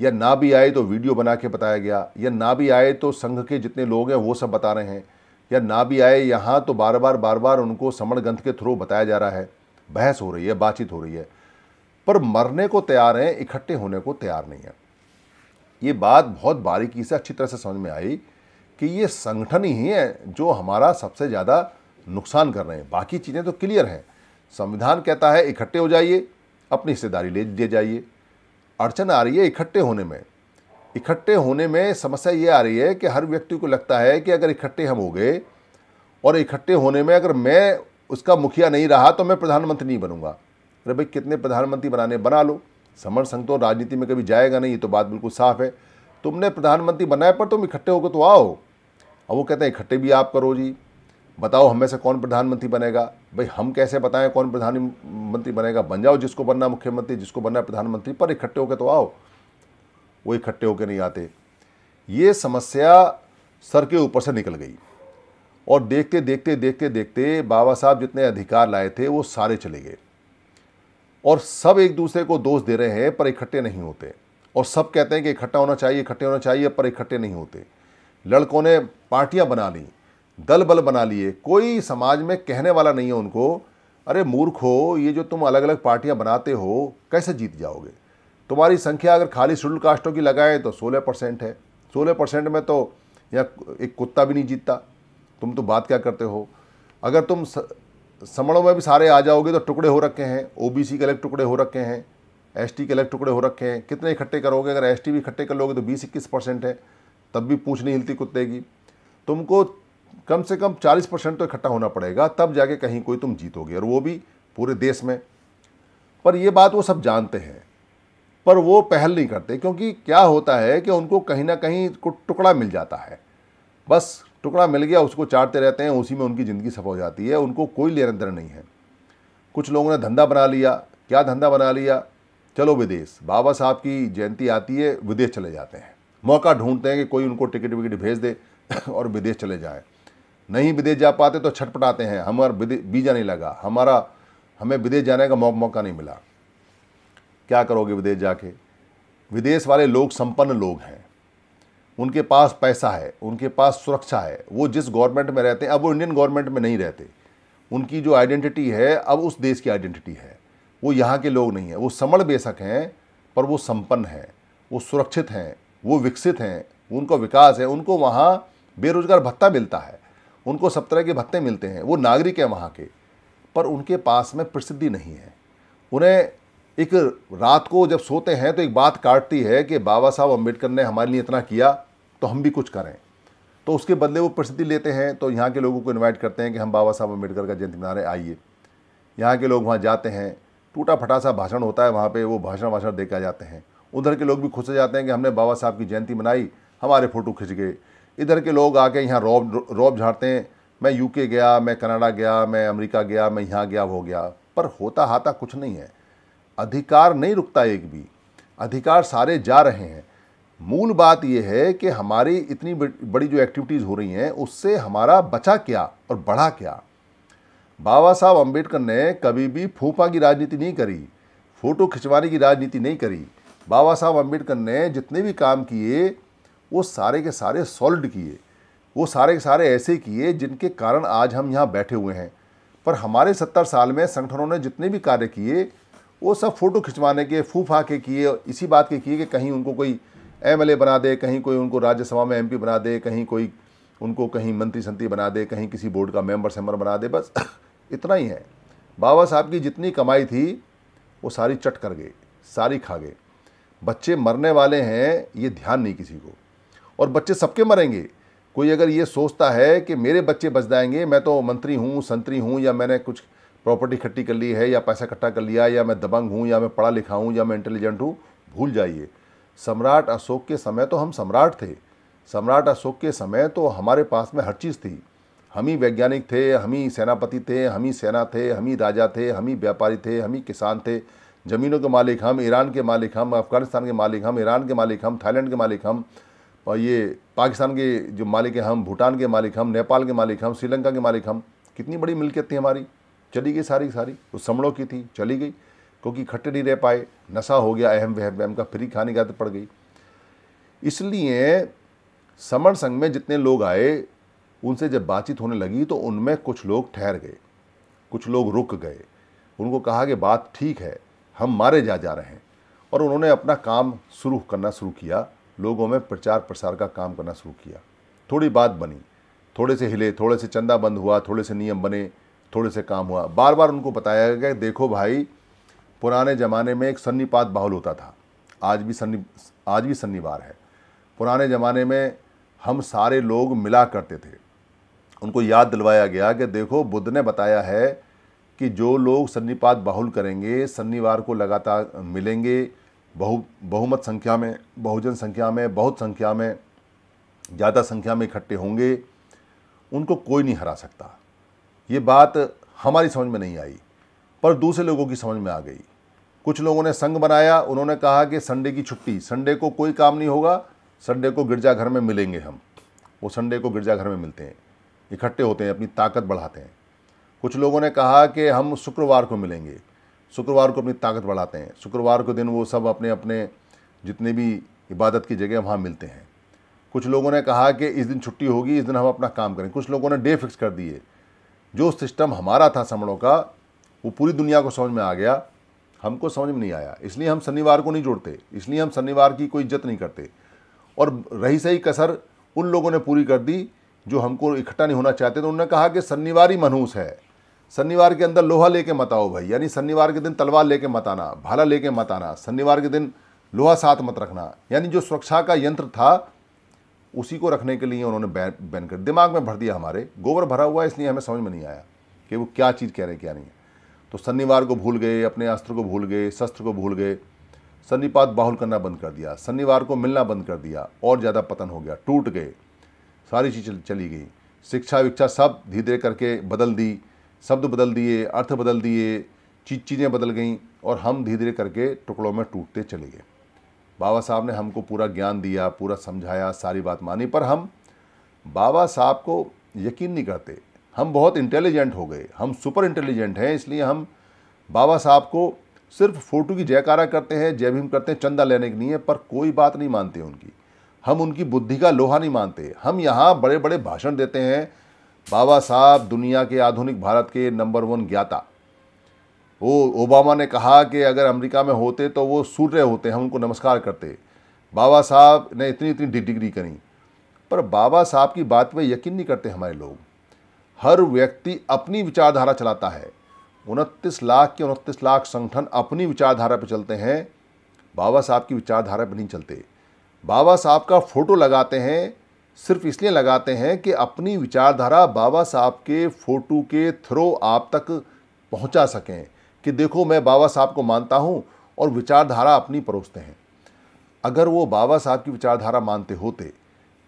या ना भी आए तो वीडियो बना के बताया गया, या ना भी आए तो संघ के जितने लोग हैं वो सब बता रहे हैं, या ना भी आए यहाँ तो बार बार बार बार उनको समण ग्रंथ के थ्रू बताया जा रहा है। बहस हो रही है, बातचीत हो रही है। पर मरने को तैयार हैं, इकट्ठे होने को तैयार नहीं है। ये बात बहुत बारीकी से अच्छी तरह से समझ में आई कि ये संगठन ही है जो हमारा सबसे ज़्यादा नुकसान कर रहे हैं। बाकी चीज़ें तो क्लियर हैं। संविधान कहता है, इकट्ठे हो जाइए, अपनी हिस्सेदारी ले दे जाइए। अड़चन आ रही है इकट्ठे होने में। इकट्ठे होने में समस्या ये आ रही है कि हर व्यक्ति को लगता है कि अगर इकट्ठे हम हो गए और इकट्ठे होने में अगर मैं उसका मुखिया नहीं रहा तो मैं प्रधानमंत्री नहीं बनूँगा। अरे भाई, कितने प्रधानमंत्री बनाने बना लो। समर संघ तो राजनीति में कभी जाएगा नहीं, ये तो बात बिल्कुल साफ़ है। तुमने प्रधानमंत्री बनाए पर तुम इकट्ठे होकर तो आओ। अब वो कहते हैं, इकट्ठे भी आप करो जी। बताओ हमें से कौन प्रधानमंत्री बनेगा? भाई, हम कैसे बताएँ कौन प्रधानमंत्री बनेगा? बन जाओ जिसको बनना मुख्यमंत्री, जिसको बनना प्रधानमंत्री, पर इकट्ठे होकर तो आओ। वो इकट्ठे होकर नहीं आते। ये समस्या सर के ऊपर से निकल गई। और देखते देखते देखते देखते बाबा साहब जितने अधिकार लाए थे, वो सारे चले गए। और सब एक दूसरे को दोष दे रहे हैं, पर इकट्ठे नहीं होते। और सब कहते हैं कि इकट्ठा होना चाहिए, इकट्ठे होना चाहिए, पर इकट्ठे नहीं होते। लड़कों ने पार्टियाँ बना ली दल बल बना लिए। कोई समाज में कहने वाला नहीं है उनको, अरे मूर्ख हो, ये जो तुम अलग अलग पार्टियाँ बनाते हो, कैसे जीत जाओगे? तुम्हारी संख्या अगर खाली शेड्यूल कास्टों की लगाए तो सोलह परसेंट है। सोलह परसेंट में तो यहाँ एक कुत्ता भी नहीं जीतता। तुम तो बात क्या करते हो? अगर तुम समणों में भी सारे आ जाओगे तो टुकड़े हो रखे हैं ओबीसी के अलग टुकड़े हो रखे हैं एसटी के अलग टुकड़े हो रखे हैं। कितने इकट्ठे करोगे? अगर एसटी भी इकट्ठे कर लोगे तो बीस इक्कीस परसेंट है, तब भी पूछ नहीं हिलती कुत्ते की तुमको कम से कम चालीस परसेंट तो इकट्ठा होना पड़ेगा, तब जाके कहीं कोई तुम जीतोगे, और वो भी पूरे देश में। पर ये बात वो सब जानते हैं, पर वो पहल नहीं करते, क्योंकि क्या होता है कि उनको कहीं ना कहीं टुकड़ा मिल जाता है। बस टुकड़ा मिल गया, उसको चाटते रहते हैं, उसी में उनकी ज़िंदगी सफल हो जाती है, उनको कोई लेना देना नहीं है। कुछ लोगों ने धंधा बना लिया, क्या धंधा बना लिया? चलो विदेश। बाबा साहब की जयंती आती है, विदेश चले जाते हैं। मौका ढूंढते हैं कि कोई उनको टिकट विकट भेज दे और विदेश चले जाएँ। नहीं विदेश जा पाते तो छटपटाते हैं। हमारा वीज़ा नहीं लगा। हमारा, हमें विदेश जाने का मौका नहीं मिला। क्या करोगे विदेश जाके? विदेश वाले लोग, संपन्न लोग हैं। उनके पास पैसा है, उनके पास सुरक्षा है, वो जिस गवर्नमेंट में रहते हैं, अब वो इंडियन गवर्नमेंट में नहीं रहते। उनकी जो आइडेंटिटी है, अब उस देश की आइडेंटिटी है। वो यहाँ के लोग नहीं हैं, वो समण बेशक हैं, पर वो संपन्न हैं, वो सुरक्षित हैं, वो विकसित हैं उनका विकास है, उनको वहाँ बेरोजगार भत्ता मिलता है, उनको सब तरह के भत्ते मिलते हैं, वो नागरिक हैं वहाँ के, पर उनके पास में प्रसिद्धि नहीं है। उन्हें एक रात को जब सोते हैं तो एक बात काटती है कि बाबा साहब अंबेडकर ने हमारे लिए इतना किया तो हम भी कुछ करें। तो उसके बदले वो प्रसिद्धि लेते हैं तो यहाँ के लोगों को इन्वाइट करते हैं कि हम बाबा साहब अंबेडकर का जयंती मनाने आइए। यहाँ के लोग वहाँ जाते हैं टूटा फटा सा भाषण होता है वहाँ पे, वो भाषण वाषण दे जाते हैं। उधर के लोग भी खुश हो जाते हैं कि हमने बाबा साहब की जयंती मनाई, हमारे फ़ोटो खिंच गए। इधर के लोग आके यहाँ रौब रौब झाड़ते हैं, मैं यूके गया, मैं कनाडा गया, मैं अमेरिका गया, मैं यहाँ गया, वो गया। पर होता हाथा कुछ नहीं है। अधिकार नहीं रुकता एक भी। अधिकार सारे जा रहे हैं। मूल बात यह है कि हमारी इतनी बड़ी जो एक्टिविटीज़ हो रही हैं, उससे हमारा बचा क्या और बढ़ा क्या? बाबा साहब अंबेडकर ने कभी भी फूफा की राजनीति नहीं करी, फ़ोटो खिंचवाने की राजनीति नहीं करी। बाबा साहब अंबेडकर ने जितने भी काम किए, वो सारे के सारे सॉल्ड किए। वो सारे के सारे ऐसे किए जिनके कारण आज हम यहाँ बैठे हुए हैं। पर हमारे सत्तर साल में संगठनों ने जितने भी कार्य किए, वो सब फ़ोटो खिंचवाने के, फूफा के किए, इसी बात के किए कि कहीं उनको कोई एमएलए बना दे, कहीं कोई उनको राज्यसभा में एमपी बना दे, कहीं कोई उनको कहीं मंत्री संत्री बना दे, कहीं किसी बोर्ड का मेंबर सेम्बर बना दे, बस इतना ही है। बाबा साहब की जितनी कमाई थी, वो सारी चट कर गए, सारी खा गए। बच्चे मरने वाले हैं, ये ध्यान नहीं किसी को। और बच्चे सबके मरेंगे। कोई अगर ये सोचता है कि मेरे बच्चे बच जाएँगे, मैं तो मंत्री हूँ, संतरी हूँ, या मैंने कुछ प्रॉपर्टी इकट्ठी कर ली है, या पैसा इकट्ठा कर लिया, या मैं दबंग हूँ, या मैं पढ़ा लिखा हूँ, या मैं इंटेलिजेंट हूँ, भूल जाइए। सम्राट अशोक के समय तो हम सम्राट थे। सम्राट अशोक के समय तो हमारे पास में हर चीज़ थी। हम ही वैज्ञानिक थे, हम ही सेनापति थे, हम ही सेना थे, हम ही राजा थे, हम ही व्यापारी थे, हम ही किसान थे। ज़मीनों के मालिक हम, ईरान के मालिक हम, अफ़गानिस्तान के मालिक हम, ईरान के मालिक हम, थाईलैंड के मालिक हम, और ये पाकिस्तान के जो मालिक हैं हम, भूटान के मालिक हम, नेपाल के मालिक हम, श्रीलंका के मालिक हम, कितनी बड़ी मिल्कियत थी हमारी। चली गई सारी सारी। उस समड़ों की थी, चली गई। क्योंकि इकट्ठे नहीं रह पाए, नशा हो गया, अहम वहम वहम का फ्री खाने की आदत पड़ गई। इसलिए समर संघ में जितने लोग आए, उनसे जब बातचीत होने लगी तो उनमें कुछ लोग ठहर गए, कुछ लोग रुक गए। उनको कहा कि बात ठीक है, हम मारे जा जा रहे हैं। और उन्होंने अपना काम शुरू करना शुरू किया, लोगों में प्रचार प्रसार का काम करना शुरू किया। थोड़ी बात बनी, थोड़े से हिले, थोड़े से चंदा बंद हुआ, थोड़े से नियम बने, थोड़े से काम हुआ। बार बार उनको बताया गया देखो भाई पुराने ज़माने में एक सन्नीपात बाहुल होता था। आज भी सन्नी, आज भी सन्नीवार है। पुराने ज़माने में हम सारे लोग मिला करते थे। उनको याद दिलवाया गया कि देखो, बुद्ध ने बताया है कि जो लोग सन्नीपात बाहुल करेंगे सन्नीवार को लगातार मिलेंगे, बहु, बहुमत संख्या में, बहुजन संख्या में, बहुत संख्या में, ज़्यादा संख्या में इकट्ठे होंगे, उनको कोई नहीं हरा सकता। ये बात हमारी समझ में नहीं आई, पर दूसरे लोगों की समझ में आ गई। कुछ लोगों ने संघ बनाया, उन्होंने कहा कि संडे की छुट्टी, संडे को कोई काम नहीं होगा, संडे को गिरजाघर में मिलेंगे हम। वो संडे को गिरजाघर में मिलते हैं, इकट्ठे होते हैं, अपनी ताकत बढ़ाते हैं। कुछ लोगों ने कहा कि हम शुक्रवार को मिलेंगे, शुक्रवार को अपनी ताकत बढ़ाते हैं, शुक्रवार को दिन वो सब अपने अपने जितने भी इबादत की जगह वहाँ मिलते हैं। कुछ लोगों ने कहा कि इस दिन छुट्टी होगी, इस दिन हम अपना काम करें। कुछ लोगों ने डे फिक्स कर दिए, जो सिस्टम हमारा था समणों का, वो पूरी दुनिया को समझ में आ गया हमको समझ में नहीं आया। इसलिए हम शनिवार को नहीं जोड़ते। इसलिए हम शनिवार की कोई इज़्ज़त नहीं करते। और रही सही कसर उन लोगों ने पूरी कर दी जो हमको इकट्ठा नहीं होना चाहते तो उन्होंने कहा कि शनिवार ही मनहूस है। शनिवार के अंदर लोहा लेके मत आओ भाई। यानी शनिवार के दिन तलवार लेके मत आना, भाला लेके मत आना। शनिवार के दिन लोहा साथ मत रखना। यानी जो सुरक्षा का यंत्र था, उसी को रखने के लिए उन्होंने बैन बैन कर दिमाग में भर दिया हमारे। गोबर भरा हुआ इसलिए हमें समझ में नहीं आया कि वो क्या चीज़ कह रहे क्या नहीं है। तो शनिवार को भूल गए, अपने अस्त्र को भूल गए, शस्त्र को भूल गए। सन्निपात बाहुल करना बंद कर दिया। शनिवार को मिलना बंद कर दिया। और ज़्यादा पतन हो गया। टूट गए। सारी चीज़ चली गई। शिक्षा विक्षा सब धीरे धीरे करके बदल दी। शब्द बदल दिए, अर्थ बदल दिए, चीज़, चीज़ें बदल गईं और हम धीरे धीरे करके टुकड़ों में टूटते चले गए। बाबा साहब ने हमको पूरा ज्ञान दिया, पूरा समझाया, सारी बात मानी। पर हम बाबा साहब को यकीन नहीं करते। हम बहुत इंटेलिजेंट हो गए। हम सुपर इंटेलिजेंट हैं, इसलिए हम बाबा साहब को सिर्फ़ फ़ोटो की जयकारा करते हैं, जय भीम करते हैं, चंदा लेने के लिए पर कोई बात नहीं मानते उनकी। हम उनकी बुद्धि का लोहा नहीं मानते। हम यहाँ बड़े बड़े भाषण देते हैं, बाबा साहब दुनिया के आधुनिक भारत के नंबर वन ज्ञाता। वो ओबामा ने कहा कि अगर अमेरिका में होते तो वो सूर्य होते, हम उनको नमस्कार करते। बाबा साहब ने इतनी इतनी डिग्री करी। पर बाबा साहब की बात पे यकीन नहीं करते हमारे लोग। हर व्यक्ति अपनी विचारधारा चलाता है। उनतीस लाख के उनतीस लाख संगठन अपनी विचारधारा पर चलते हैं। बाबा साहब की विचारधारा पर नहीं चलते। बाबा साहब का फ़ोटो लगाते हैं, सिर्फ़ इसलिए लगाते हैं कि अपनी विचारधारा बाबा साहब के फ़ोटो के थ्रू आप तक पहुँचा सकें कि देखो मैं बाबा साहब को मानता हूँ और विचारधारा अपनी परोसते हैं। अगर वो बाबा साहब की विचारधारा मानते होते,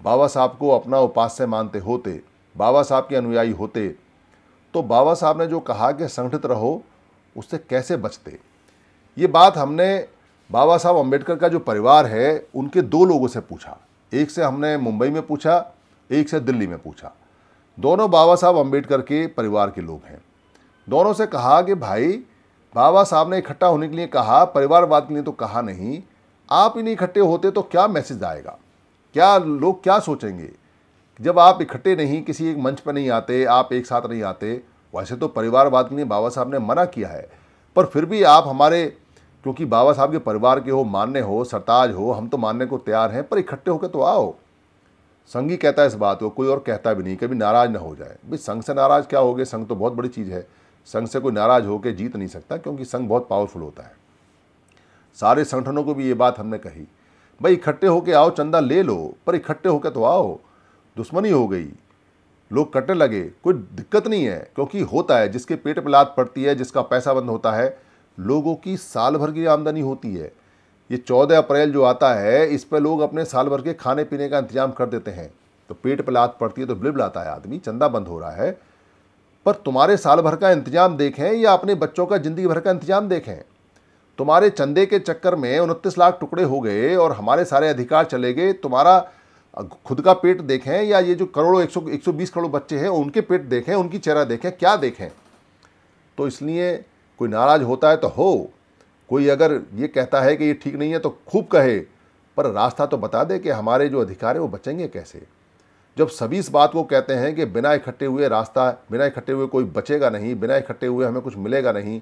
बाबा साहब को अपना उपास्य मानते होते बाबा साहब के अनुयायी होते तो बाबा साहब ने जो कहा कि संगठित रहो, उससे कैसे बचते? ये बात हमने बाबा साहब अंबेडकर का जो परिवार है, उनके दो लोगों से पूछा। एक से हमने मुंबई में पूछा, एक से दिल्ली में पूछा। दोनों बाबा साहब अंबेडकर के परिवार के लोग हैं। दोनों से कहा कि भाई, बाबा साहब ने इकट्ठा होने के लिए कहा, परिवारवाद के लिए तो कहा नहीं। आप ही नहीं इकट्ठे होते तो क्या मैसेज आएगा? क्या लोग क्या सोचेंगे? जब आप इकट्ठे नहीं, किसी एक मंच पर नहीं आते, आप एक साथ नहीं आते, वैसे तो परिवारवाद के लिए बाबा साहब ने मना किया है। पर फिर भी आप हमारे, क्योंकि बाबा साहब के परिवार के हो मानने हो, सरताज हो, हम तो मानने को तैयार हैं, पर इकट्ठे होकर तो आओ। ही कहता है इस बात को, कोई और कहता भी नहीं, कभी नाराज़ ना हो जाए। भाई संघ से नाराज़ क्या हो गए संघ तो बहुत बड़ी चीज़ है। संघ से कोई नाराज़ होकर जीत नहीं सकता, क्योंकि संघ बहुत पावरफुल होता है। सारे संगठनों को भी ये बात हमने कही। भाई, इकट्ठे होके आओ, चंदा ले लो, पर इकट्ठे होकर तो आओ। दुश्मनी हो गई। लोग कटने लगे। कोई दिक्कत नहीं है, क्योंकि होता है, जिसके पेट पर लात पड़ती है, जिसका पैसा बंद होता है, लोगों की साल भर की आमदनी होती है। ये चौदह अप्रैल जो आता है, इस पर लोग अपने साल भर के खाने पीने का इंतज़ाम कर देते हैं। तो पेट पर लात पड़ती है तो ब्लिब लाता है आदमी, चंदा बंद हो रहा है। पर तुम्हारे साल भर का इंतज़ाम देखें, या अपने बच्चों का ज़िंदगी भर का इंतज़ाम देखें? तुम्हारे चंदे के चक्कर में उनतीस लाख टुकड़े हो गए, और हमारे सारे अधिकार चले गए। तुम्हारा खुद का पेट देखें या ये जो करोड़ों, एक सौ करोड़ बच्चे हैं, उनके पेट देखें, उनकी चेहरा देखें, क्या देखें? तो इसलिए कोई नाराज़ होता है तो हो, कोई अगर ये कहता है कि ये ठीक नहीं है तो खूब कहे, पर रास्ता तो बता दे कि हमारे जो अधिकार है वो बचेंगे कैसे? जब सभी इस बात को कहते हैं कि बिना इकट्ठे हुए रास्ता, बिना इकट्ठे हुए कोई बचेगा नहीं, बिना इकट्ठे हुए हमें कुछ मिलेगा नहीं,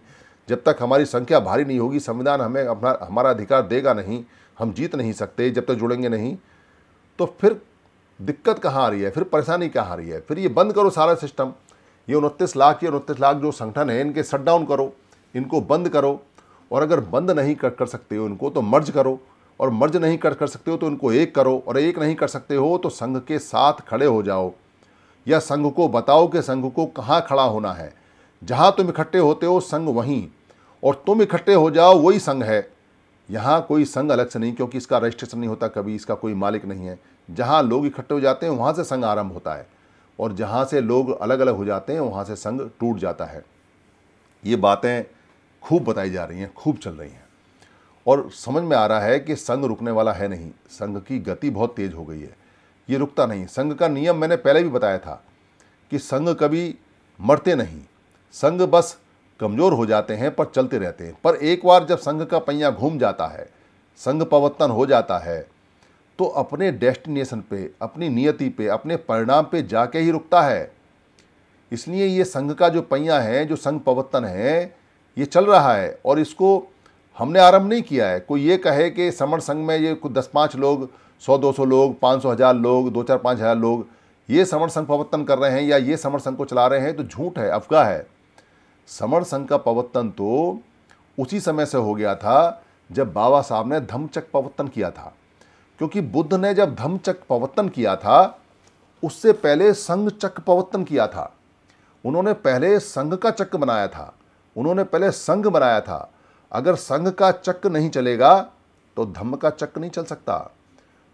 जब तक हमारी संख्या भारी नहीं होगी, संविधान हमें अपना, हमारा अधिकार देगा नहीं, हम जीत नहीं सकते, जब तक जुड़ेंगे नहीं तो फिर दिक्कत कहाँ आ रही है? फिर परेशानी कहाँ आ रही है? फिर ये बंद करो सारा सिस्टम। ये उनतीस लाख या उनतीस लाख जो संगठन है, इनके शट डाउन करो, इनको बंद करो। और अगर बंद नहीं कर कर सकते हो इनको तो मर्ज करो। और मर्ज नहीं कर कर सकते हो तो इनको एक करो। और एक नहीं कर सकते हो तो संघ के साथ खड़े हो जाओ। या संघ को बताओ कि संघ को कहाँ खड़ा होना है। जहाँ तुम इकट्ठे होते हो, संघ वहीं। और तुम इकट्ठे हो जाओ, वही संघ है। यहाँ कोई संघ अलग से नहीं, क्योंकि इसका रजिस्ट्रेशन नहीं होता कभी, इसका कोई मालिक नहीं है। जहाँ लोग इकट्ठे हो जाते हैं, वहाँ से संघ आरंभ होता है। और जहाँ से लोग अलग अलग हो जाते हैं, वहाँ से संघ टूट जाता है। ये बातें खूब बताई जा रही हैं, खूब चल रही हैं। और समझ में आ रहा है कि संघ रुकने वाला है नहीं। संघ की गति बहुत तेज हो गई है। ये रुकता नहीं। संघ का नियम मैंने पहले भी बताया था कि संघ कभी मरते नहीं। संघ बस कमज़ोर हो जाते हैं, पर चलते रहते हैं। पर एक बार जब संघ का पहिया घूम जाता है, संघ पवर्तन हो जाता है तो अपने डेस्टिनेशन पे, अपनी नियति पे, अपने परिणाम पे जाके ही रुकता है। इसलिए ये संघ का जो पहिया है, जो संघ पवर्तन है, ये चल रहा है और इसको हमने आरंभ नहीं किया है। कोई ये कहे कि समर संघ में ये कुछ दस पाँच लोग, सौ, दो सौ लोग, पाँच सौ हज़ार लोग, दो चार, पाँच हज़ार लोग, ये समर संघ प्रवर्तन कर रहे हैं या ये समर संघ को चला रहे हैं तो झूठ है, अफवाह है। समर संघ का प्रवर्तन तो उसी समय से हो गया था जब बाबा साहब ने धम्मचक प्रवर्तन किया था। क्योंकि बुद्ध ने जब धम्मचक प्रवर्तन किया था, उससे पहले संघ चक प्रवर्तन किया था। उन्होंने पहले संघ का चक्र बनाया था। उन्होंने पहले संघ बनाया था। अगर संघ का चक्र नहीं चलेगा तो धम्म का चक्र नहीं चल सकता।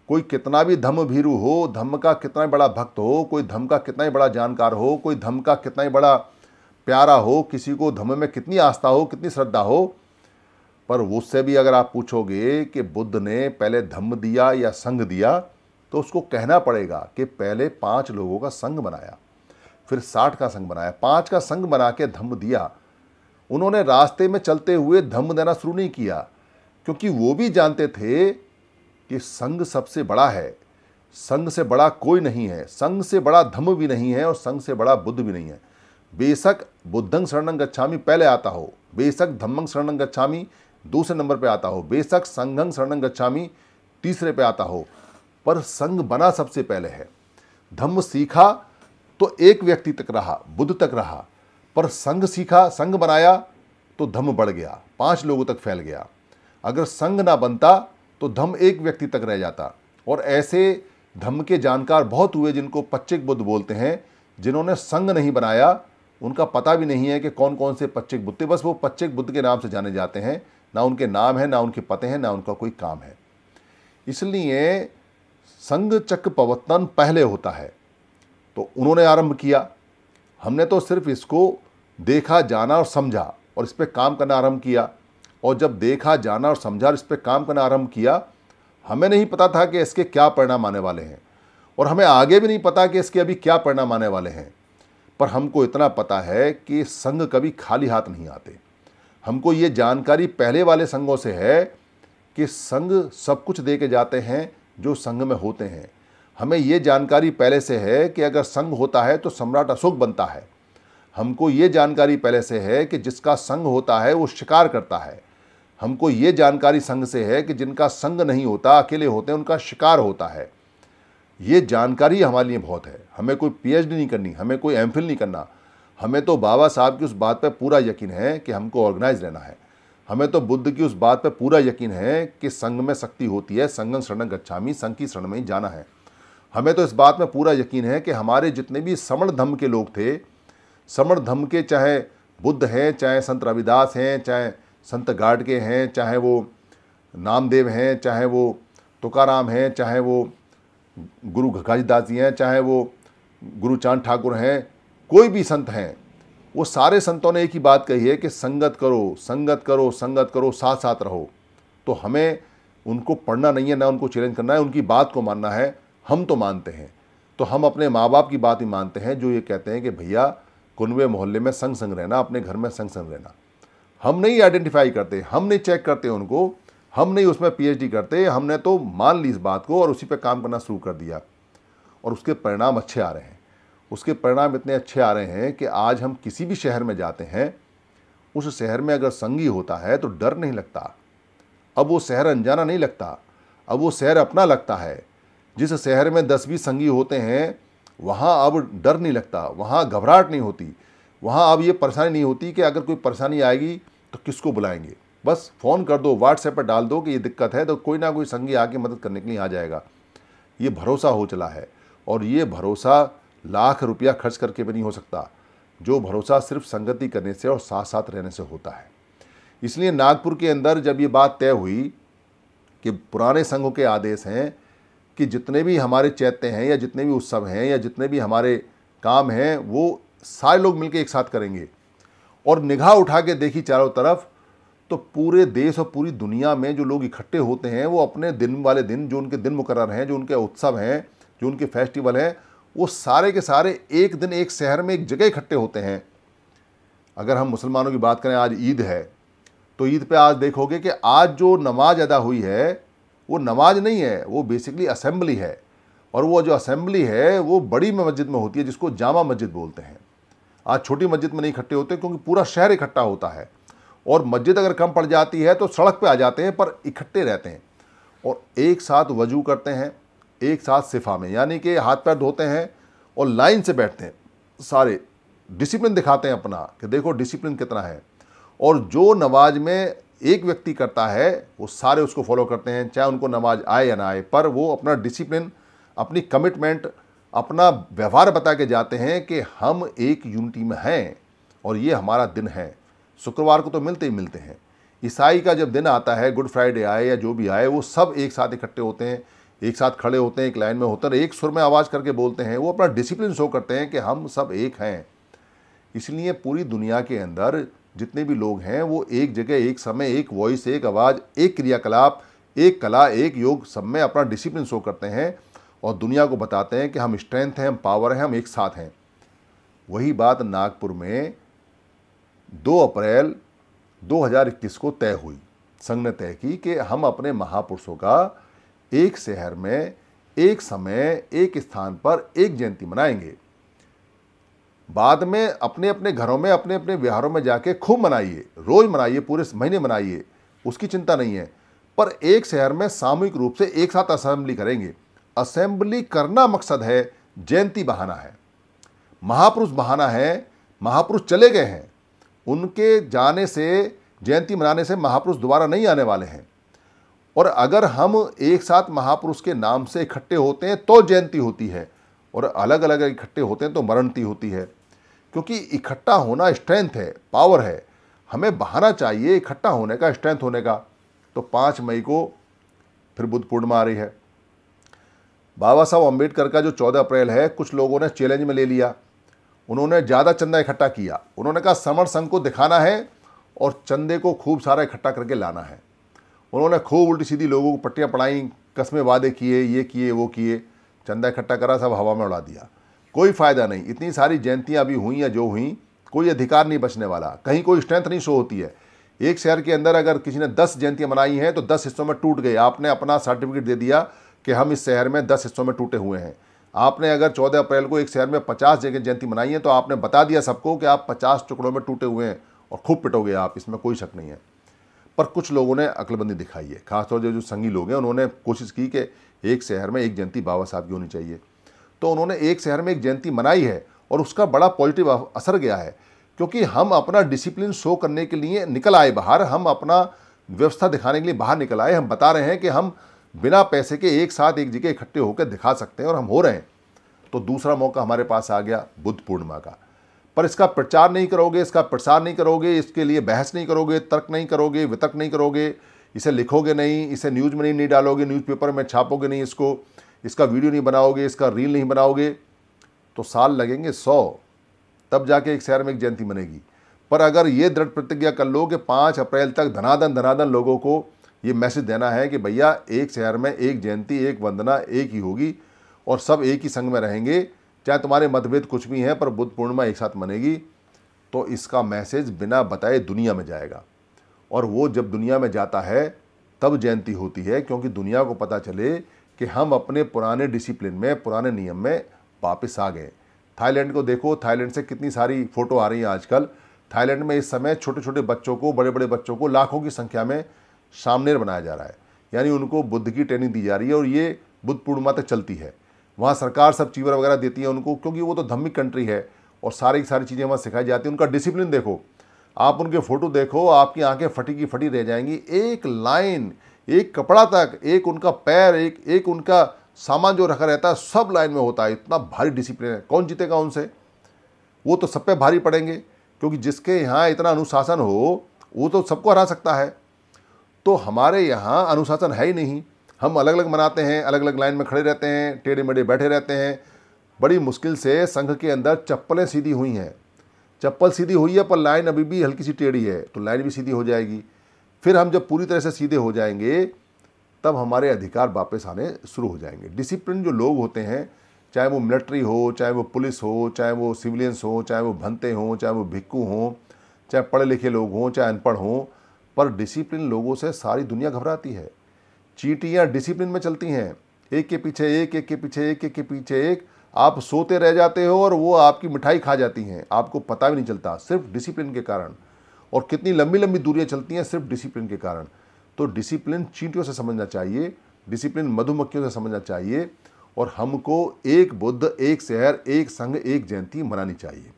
कोई कितना भी धम्म भीरु हो, धम्म का कितना बड़ा भक्त हो, कोई धम्म का कितना ही बड़ा जानकार हो, कोई धम्म का कितना ही बड़ा प्यारा हो, किसी को धम्म में कितनी आस्था हो, कितनी श्रद्धा हो, पर उससे भी अगर आप पूछोगे कि बुद्ध ने पहले धम्म दिया या संघ दिया तो उसको कहना पड़ेगा कि पहले पाँच लोगों का संघ बनाया, फिर साठ का संघ बनाया। पाँच का संघ बना के धम्म दिया। उन्होंने रास्ते में चलते हुए धम्म देना शुरू नहीं किया, क्योंकि वो भी जानते थे कि संघ सबसे बड़ा है। संघ से बड़ा कोई नहीं है। संघ से बड़ा धम्म भी नहीं है और संघ से बड़ा बुद्ध भी नहीं है। बेशक बुद्धंग शरणंग गच्छामी, पहले आता हो। बेशक धम्मंग शरणंग गच्छामी, दूसरे नंबर पे आता हो। बेशक संघंग शरणंग गच्छामी, तीसरे पे आता हो। पर संघ बना सबसे पहले है। धम्म सीखा तो एक व्यक्ति तक रहा, बुद्ध तक रहा। पर संघ सीखा, संघ बनाया तो धम्म बढ़ गया, पाँच लोगों तक फैल गया। अगर संघ ना बनता तो धम्म एक व्यक्ति तक रह जाता। और ऐसे धम्म के जानकार बहुत हुए जिनको पच्चिक बुद्ध बोलते हैं, जिन्होंने संघ नहीं बनाया उनका पता भी नहीं है कि कौन कौन से पच्चिक बुद्ध बस वो पच्चिक बुद्ध के नाम से जाने जाते हैं। ना उनके नाम है, ना उनके पते हैं, ना उनका कोई काम है। इसलिए संघ चक्र प्रवर्तन पहले होता है। तो उन्होंने आरंभ किया। हमने तो सिर्फ़ इसको देखा, जाना और समझा और इस पर काम करना आरंभ किया। और जब देखा, जाना और समझा और इस पर काम करना आरंभ किया, हमें नहीं पता था कि इसके क्या परिणाम आने वाले हैं। और हमें आगे भी नहीं पता कि इसके अभी क्या परिणाम आने वाले हैं। पर हमको इतना पता है कि संघ कभी खाली हाथ नहीं आते। हमको ये जानकारी पहले वाले संघों से है कि संघ सब कुछ दे के जाते हैं, जो संघ में होते हैं। हमें ये जानकारी पहले से है कि अगर संघ होता है तो सम्राट अशोक बनता है। हमको ये जानकारी पहले से है कि जिसका संघ होता है वो शिकार करता है। हमको ये जानकारी संघ से है कि जिनका संघ नहीं होता, अकेले होते हैं, उनका शिकार होता है। ये जानकारी हमारे लिए बहुत है। हमें कोई पीएचडी नहीं करनी, हमें कोई एम नहीं करना। हमें तो बाबा साहब की उस बात पर पूरा यकीन है कि हमको ऑर्गेनाइज रहना है। हमें तो बुद्ध की उस बात पर पूरा यकीन है कि संघ में शक्ति होती है, संगम शरण गच्छामी, संघ की शरण में ही जाना है। हमें तो इस बात में पूरा यकीन है कि हमारे जितने भी समण धम्म के लोग थे, समण धम्म के चाहे बुद्ध हैं, चाहे संत रविदास हैं, चाहे संत गाडके हैं, चाहे वो नामदेव हैं, चाहे वो तुकाराम हैं, चाहे वो गुरु घकाजीदास जी हैं, चाहे वो गुरु चाँद ठाकुर हैं, कोई भी संत हैं, वो सारे संतों ने एक ही बात कही है कि संगत करो संगत करो संगत करो साथ साथ रहो। तो हमें उनको पढ़ना नहीं है, ना उनको चैलेंज करना है, उनकी बात को मानना है, हम तो मानते हैं। तो हम अपने माँ बाप की बात ही मानते हैं, जो ये कहते हैं कि भैया, कुनवे मोहल्ले में संग संग रहना, अपने घर में संग संग रहना। हम नहीं आइडेंटिफाई करते, हम नहीं चेक करते उनको हम नहीं उसमें पीएचडी करते, हमने तो मान ली इस बात को और उसी पर काम करना शुरू कर दिया। और उसके परिणाम अच्छे आ रहे हैं। उसके परिणाम इतने अच्छे आ रहे हैं कि आज हम किसी भी शहर में जाते हैं, उस शहर में अगर संगी होता है तो डर नहीं लगता। अब वो शहर अनजाना नहीं लगता, अब वो शहर अपना लगता है। जिस शहर में दस बीस संगी होते हैं, वहाँ अब डर नहीं लगता, वहाँ घबराहट नहीं होती, वहाँ अब ये परेशानी नहीं होती कि अगर कोई परेशानी आएगी तो किसको बुलाएँगे? बस फ़ोन कर दो व्हाट्सएप पर डाल दो कि ये दिक्कत है तो कोई ना कोई संगी आके मदद करने के लिए आ जाएगा। ये भरोसा हो चला है और ये भरोसा लाख रुपया खर्च करके भी नहीं हो सकता। जो भरोसा सिर्फ़ संगति करने से और साथ साथ रहने से होता है। इसलिए नागपुर के अंदर जब ये बात तय हुई कि पुराने संघों के आदेश हैं कि जितने भी हमारे चैत्य हैं या जितने भी उत्सव हैं या जितने भी हमारे काम हैं, वो सारे लोग मिलकर एक साथ करेंगे। और निगाह उठा के देखी चारों तरफ़ तो पूरे देश और पूरी दुनिया में जो लोग इकट्ठे होते हैं, वो अपने दिन वाले दिन, जो उनके दिन मुकर हैं, जो उनके उत्सव हैं, जो उनके फेस्टिवल हैं, वो सारे के सारे एक दिन एक शहर में एक जगह इकट्ठे होते हैं। अगर हम मुसलमानों की बात करें, आज ईद है तो ईद पे आज देखोगे कि आज जो नमाज़ अदा हुई है, वो नमाज़ नहीं है, वो बेसिकली असेंबली है। और वो जो असेंबली है, वो बड़ी मस्जिद में होती है, जिसको जामा मस्जिद बोलते हैं। आज छोटी मस्जिद में नहीं इकट्ठे होते, क्योंकि पूरा शहर इकट्ठा होता है। और मस्जिद अगर कम पड़ जाती है तो सड़क पे आ जाते हैं, पर इकट्ठे रहते हैं और एक साथ वज़ू करते हैं, एक साथ सिफा में, यानी कि हाथ पैर धोते हैं और लाइन से बैठते हैं। सारे डिसिप्लिन दिखाते हैं अपना कि देखो डिसिप्लिन कितना है। और जो नमाज़ में एक व्यक्ति करता है, वो सारे उसको फॉलो करते हैं, चाहे उनको नमाज़ आए या ना आए, पर वो अपना डिसिप्लिन, अपनी कमिटमेंट, अपना व्यवहार बता के जाते हैं कि हम एक यूनिटी में हैं और ये हमारा दिन है। शुक्रवार को तो मिलते ही मिलते हैं। ईसाई का जब दिन आता है, गुड फ्राइडे आए या जो भी आए, वो सब एक साथ इकट्ठे होते हैं, एक साथ खड़े होते हैं, एक लाइन में होते हैं एक सुर में आवाज़ करके बोलते हैं। वो अपना डिसिप्लिन शो करते हैं कि हम सब एक हैं। इसलिए पूरी दुनिया के अंदर जितने भी लोग हैं, वो एक जगह, एक समय, एक वॉइस एक आवाज़, एक क्रियाकलाप, एक कला, एक योग सब में अपना डिसिप्लिन शो करते हैं और दुनिया को बताते हैं कि हम स्ट्रेंथ हैं, हम पावर हैं, हम एक साथ हैं। वही बात नागपुर में 2 अप्रैल 2021 को तय हुई। संघ ने तय की कि हम अपने महापुरुषों का एक शहर में, एक समय, एक स्थान पर एक जयंती मनाएँगे। बाद में अपने अपने घरों में अपने अपने विहारों में जाके खूब मनाइए, रोज मनाइए, पूरे महीने मनाइए, उसकी चिंता नहीं है। पर एक शहर में सामूहिक रूप से एक साथ असेंबली करेंगे। असेंबली करना मकसद है, जयंती बहाना है। महापुरुष बहाना है, महापुरुष चले गए हैं। उनके जाने से, जयंती मनाने से महापुरुष दोबारा नहीं आने वाले हैं। और अगर हम एक साथ महापुरुष के नाम से इकट्ठे होते हैं तो जयंती होती है। और अलग अलग इकट्ठे होते हैं तो मरणती होती है। क्योंकि इकट्ठा होना स्ट्रेंथ है पावर है। हमें बहाना चाहिए इकट्ठा होने का स्ट्रेंथ होने का। तो पाँच मई को फिर बुद्ध पूर्णिमा आ रही है। बाबा साहब अंबेडकर का जो चौदह अप्रैल है, कुछ लोगों ने चैलेंज में ले लिया। उन्होंने ज़्यादा चंदा इकट्ठा किया। उन्होंने कहा, समर संघ को दिखाना है और चंदे को खूब सारा इकट्ठा करके लाना है। उन्होंने खूब उल्टी सीधी लोगों को पट्टियाँ पढ़ाई कस्में वादे किए, ये किए, वो किए, चंदा इकट्ठा करा, सब हवा में उड़ा दिया। कोई फ़ायदा नहीं, इतनी सारी जयंतियाँ अभी हुई या जो हुई, कोई अधिकार नहीं बचने वाला, कहीं कोई स्ट्रेंथ नहीं शो होती है। एक शहर के अंदर अगर किसी ने दस जयंतियाँ मनाई हैं तो दस हिस्सों में टूट गए। आपने अपना सर्टिफिकेट दे दिया कि हम इस शहर में दस हिस्सों में टूटे हुए हैं। आपने अगर चौदह अप्रैल को एक शहर में पचास जगह जयंती मनाई है तो आपने बता दिया सबको कि आप पचास टुकड़ों में टूटे हुए हैं और खूब पिटोगे आप, इसमें कोई शक नहीं है। पर कुछ लोगों ने अक्लबंदी दिखाई है, खासतौर से जो संगी लोग हैं, उन्होंने कोशिश की कि एक शहर में एक जयंती बाबा साहब की होनी चाहिए। तो उन्होंने एक शहर में एक जयंती मनाई है और उसका बड़ा पॉजिटिव असर गया है, क्योंकि हम अपना डिसिप्लिन शो करने के लिए निकल आए बाहर, हम अपना व्यवस्था दिखाने के लिए बाहर निकल आए, हम बता रहे हैं कि हम बिना पैसे के एक साथ एक जगह इकट्ठे होकर दिखा सकते हैं और हम हो रहे हैं। तो दूसरा मौका हमारे पास आ गया बुद्ध पूर्णिमा का। पर इसका प्रचार नहीं करोगे इसका प्रसार नहीं करोगे इसके लिए बहस नहीं करोगे तर्क नहीं करोगे वितर्क नहीं करोगे इसे लिखोगे नहीं इसे न्यूज़ में नहीं, नहीं डालोगे न्यूज़पेपर में छापोगे नहीं इसको इसका वीडियो नहीं बनाओगे इसका रील नहीं बनाओगे तो साल लगेंगे सौ तब जाके एक शहर में एक जयंती बनेगी पर अगर ये दृढ़ प्रतिज्ञा कर लो कि पाँच अप्रैल तक धनादन धनादन लोगों को ये मैसेज देना है कि भैया, एक शहर में एक जयंती, एक वंदना एक ही होगी और सब एक ही संघ में रहेंगे। चाहे तुम्हारे मतभेद कुछ भी हैं, पर बुद्ध पूर्णिमा एक साथ मनेगी। तो इसका मैसेज बिना बताए दुनिया में जाएगा। और वो जब दुनिया में जाता है, तब जयंती होती है, क्योंकि दुनिया को पता चले कि हम अपने पुराने डिसिप्लिन में, पुराने नियम में वापस आ गए। थाईलैंड को देखो, थाईलैंड से कितनी सारी फ़ोटो आ रही हैं आजकल। थाईलैंड में इस समय छोटे छोटे बच्चों को बड़े बड़े बच्चों को लाखों की संख्या में सामनेर बनाया जा रहा है। यानी उनको बुद्ध की ट्रेनिंग दी जा रही है और ये बुद्ध पूर्णिमा तक चलती है। वहाँ सरकार सब चीवर वगैरह देती है उनको, क्योंकि वो तो धम्मिक कंट्री है और सारी की सारी चीज़ें वहाँ सिखाई जाती हैं। उनका डिसिप्लिन देखो। आप उनके फ़ोटो देखो, आपकी आँखें फटी की फटी रह जाएँगी। एक लाइन एक कपड़ा तक, एक उनका पैर, एक एक उनका सामान जो रखा रहता है, सब लाइन में होता है। इतना भारी डिसिप्लिन है। कौन जीतेगा उनसे? वो तो सब पे भारी पड़ेंगे। क्योंकि जिसके यहाँ इतना अनुशासन हो, वो तो सबको हरा सकता है। तो हमारे यहाँ अनुशासन है ही नहीं। हम अलग अलग मनाते हैं अलग अलग लाइन में खड़े रहते हैं टेढ़े मेढ़े बैठे रहते हैं। बड़ी मुश्किल से संघ के अंदर चप्पलें सीधी हुई हैं। चप्पल सीधी हुई है, पर लाइन अभी भी हल्की सी टेढ़ी है तो लाइन भी सीधी हो जाएगी। फिर हम जब पूरी तरह से सीधे हो जाएँगे, तब हमारे अधिकार वापस आने शुरू हो जाएँगे। डिसिप्लिन जो लोग होते हैं, चाहे वो मिलिट्री हो, चाहे वो पुलिस हो, चाहे वो सिविलियंस हो, चाहे वो भंते हों, चाहे वो भिक्कू हों, चाहे पढ़े लिखे लोग हों, चाहे अनपढ़ हों पर डिसिप्लिन लोगों से सारी दुनिया घबराती है। चीटियाँ डिसिप्लिन में चलती हैं। एक के पीछे एक एक के पीछे एक एक के पीछे एक। आप सोते रह जाते हो और वो आपकी मिठाई खा जाती हैं। आपको पता भी नहीं चलता, सिर्फ़ डिसिप्लिन के कारण। और कितनी लंबी लंबी दूरियाँ चलती हैं सिर्फ़ डिसिप्लिन के कारण। तो डिसिप्लिन चींटियों से समझना चाहिए, डिसिप्लिन मधुमक्खियों से समझना चाहिए और हमको एक बुद्ध, एक शहर, एक संघ, एक जयंती मनानी चाहिए।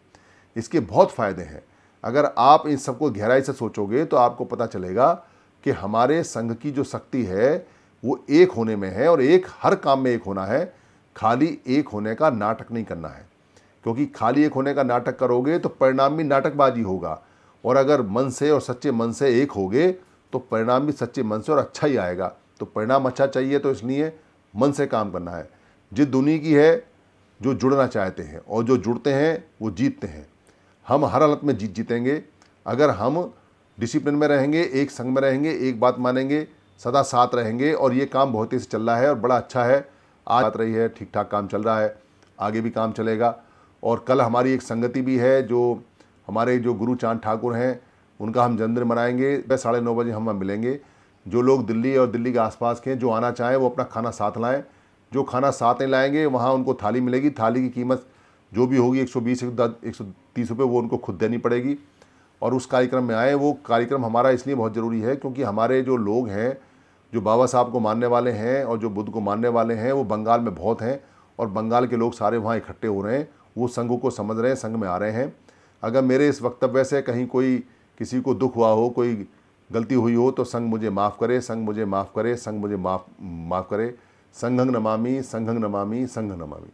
इसके बहुत फ़ायदे हैं। अगर आप इन सबको गहराई से सोचोगे तो आपको पता चलेगा कि हमारे संघ की जो शक्ति है, वो एक होने में है और एक हर काम में एक होना है। खाली एक होने का नाटक नहीं करना है। क्योंकि खाली एक होने का नाटक करोगे तो परिणाम भी नाटकबाजी होगा और अगर मन से और सच्चे मन से एक होगे तो परिणाम भी सच्चे मन से और अच्छा ही आएगा। तो परिणाम अच्छा चाहिए तो इसलिए मन से काम करना है। जिद दुनिया की है, जो जुड़ना चाहते हैं और जो जुड़ते हैं, वो जीतते हैं। हम हर हालत में जीत जीतेंगे। अगर हम डिसिप्लिन में रहेंगे, एक संग में रहेंगे, एक बात मानेंगे, सदा साथ रहेंगे और ये काम बहुत ही से चल रहा है और बड़ा अच्छा है। आज बात रही है ठीक ठाक काम चल रहा है, आगे भी काम चलेगा। और कल हमारी एक संगति भी है जो हमारे जो गुरु चाँद ठाकुर हैं, उनका हम जन्मदिन मनाएँगे। साढ़े नौ बजे हम वहाँ मिलेंगे। जो लोग दिल्ली और दिल्ली के आसपास के हैं, जो आना चाहें, वो अपना खाना साथ लाएँ। जो खाना साथ नहीं लाएँगे, वहाँ उनको थाली मिलेगी। थाली की कीमत जो भी होगी एक सौ बीस, एक सौ तीस रुपये, वो उनको खुद देनी पड़ेगी। और उस कार्यक्रम में आए, वो कार्यक्रम हमारा इसलिए बहुत ज़रूरी है क्योंकि हमारे जो लोग हैं, जो बाबा साहब को मानने वाले हैं और जो बुद्ध को मानने वाले हैं, वो बंगाल में बहुत हैं और बंगाल के लोग सारे वहाँ इकट्ठे हो रहे हैं। वो संघ को समझ रहे हैं, संघ में आ रहे हैं। अगर मेरे इस वक्तव्य से कहीं कोई किसी को दुख हुआ हो, कोई गलती हुई हो तो संघ मुझे माफ़ करे, संघ मुझे माफ़ करे, संघ मुझे माफ़ माफ़ करे। संघंग नमामि संघंग नमामि संघ नमामि।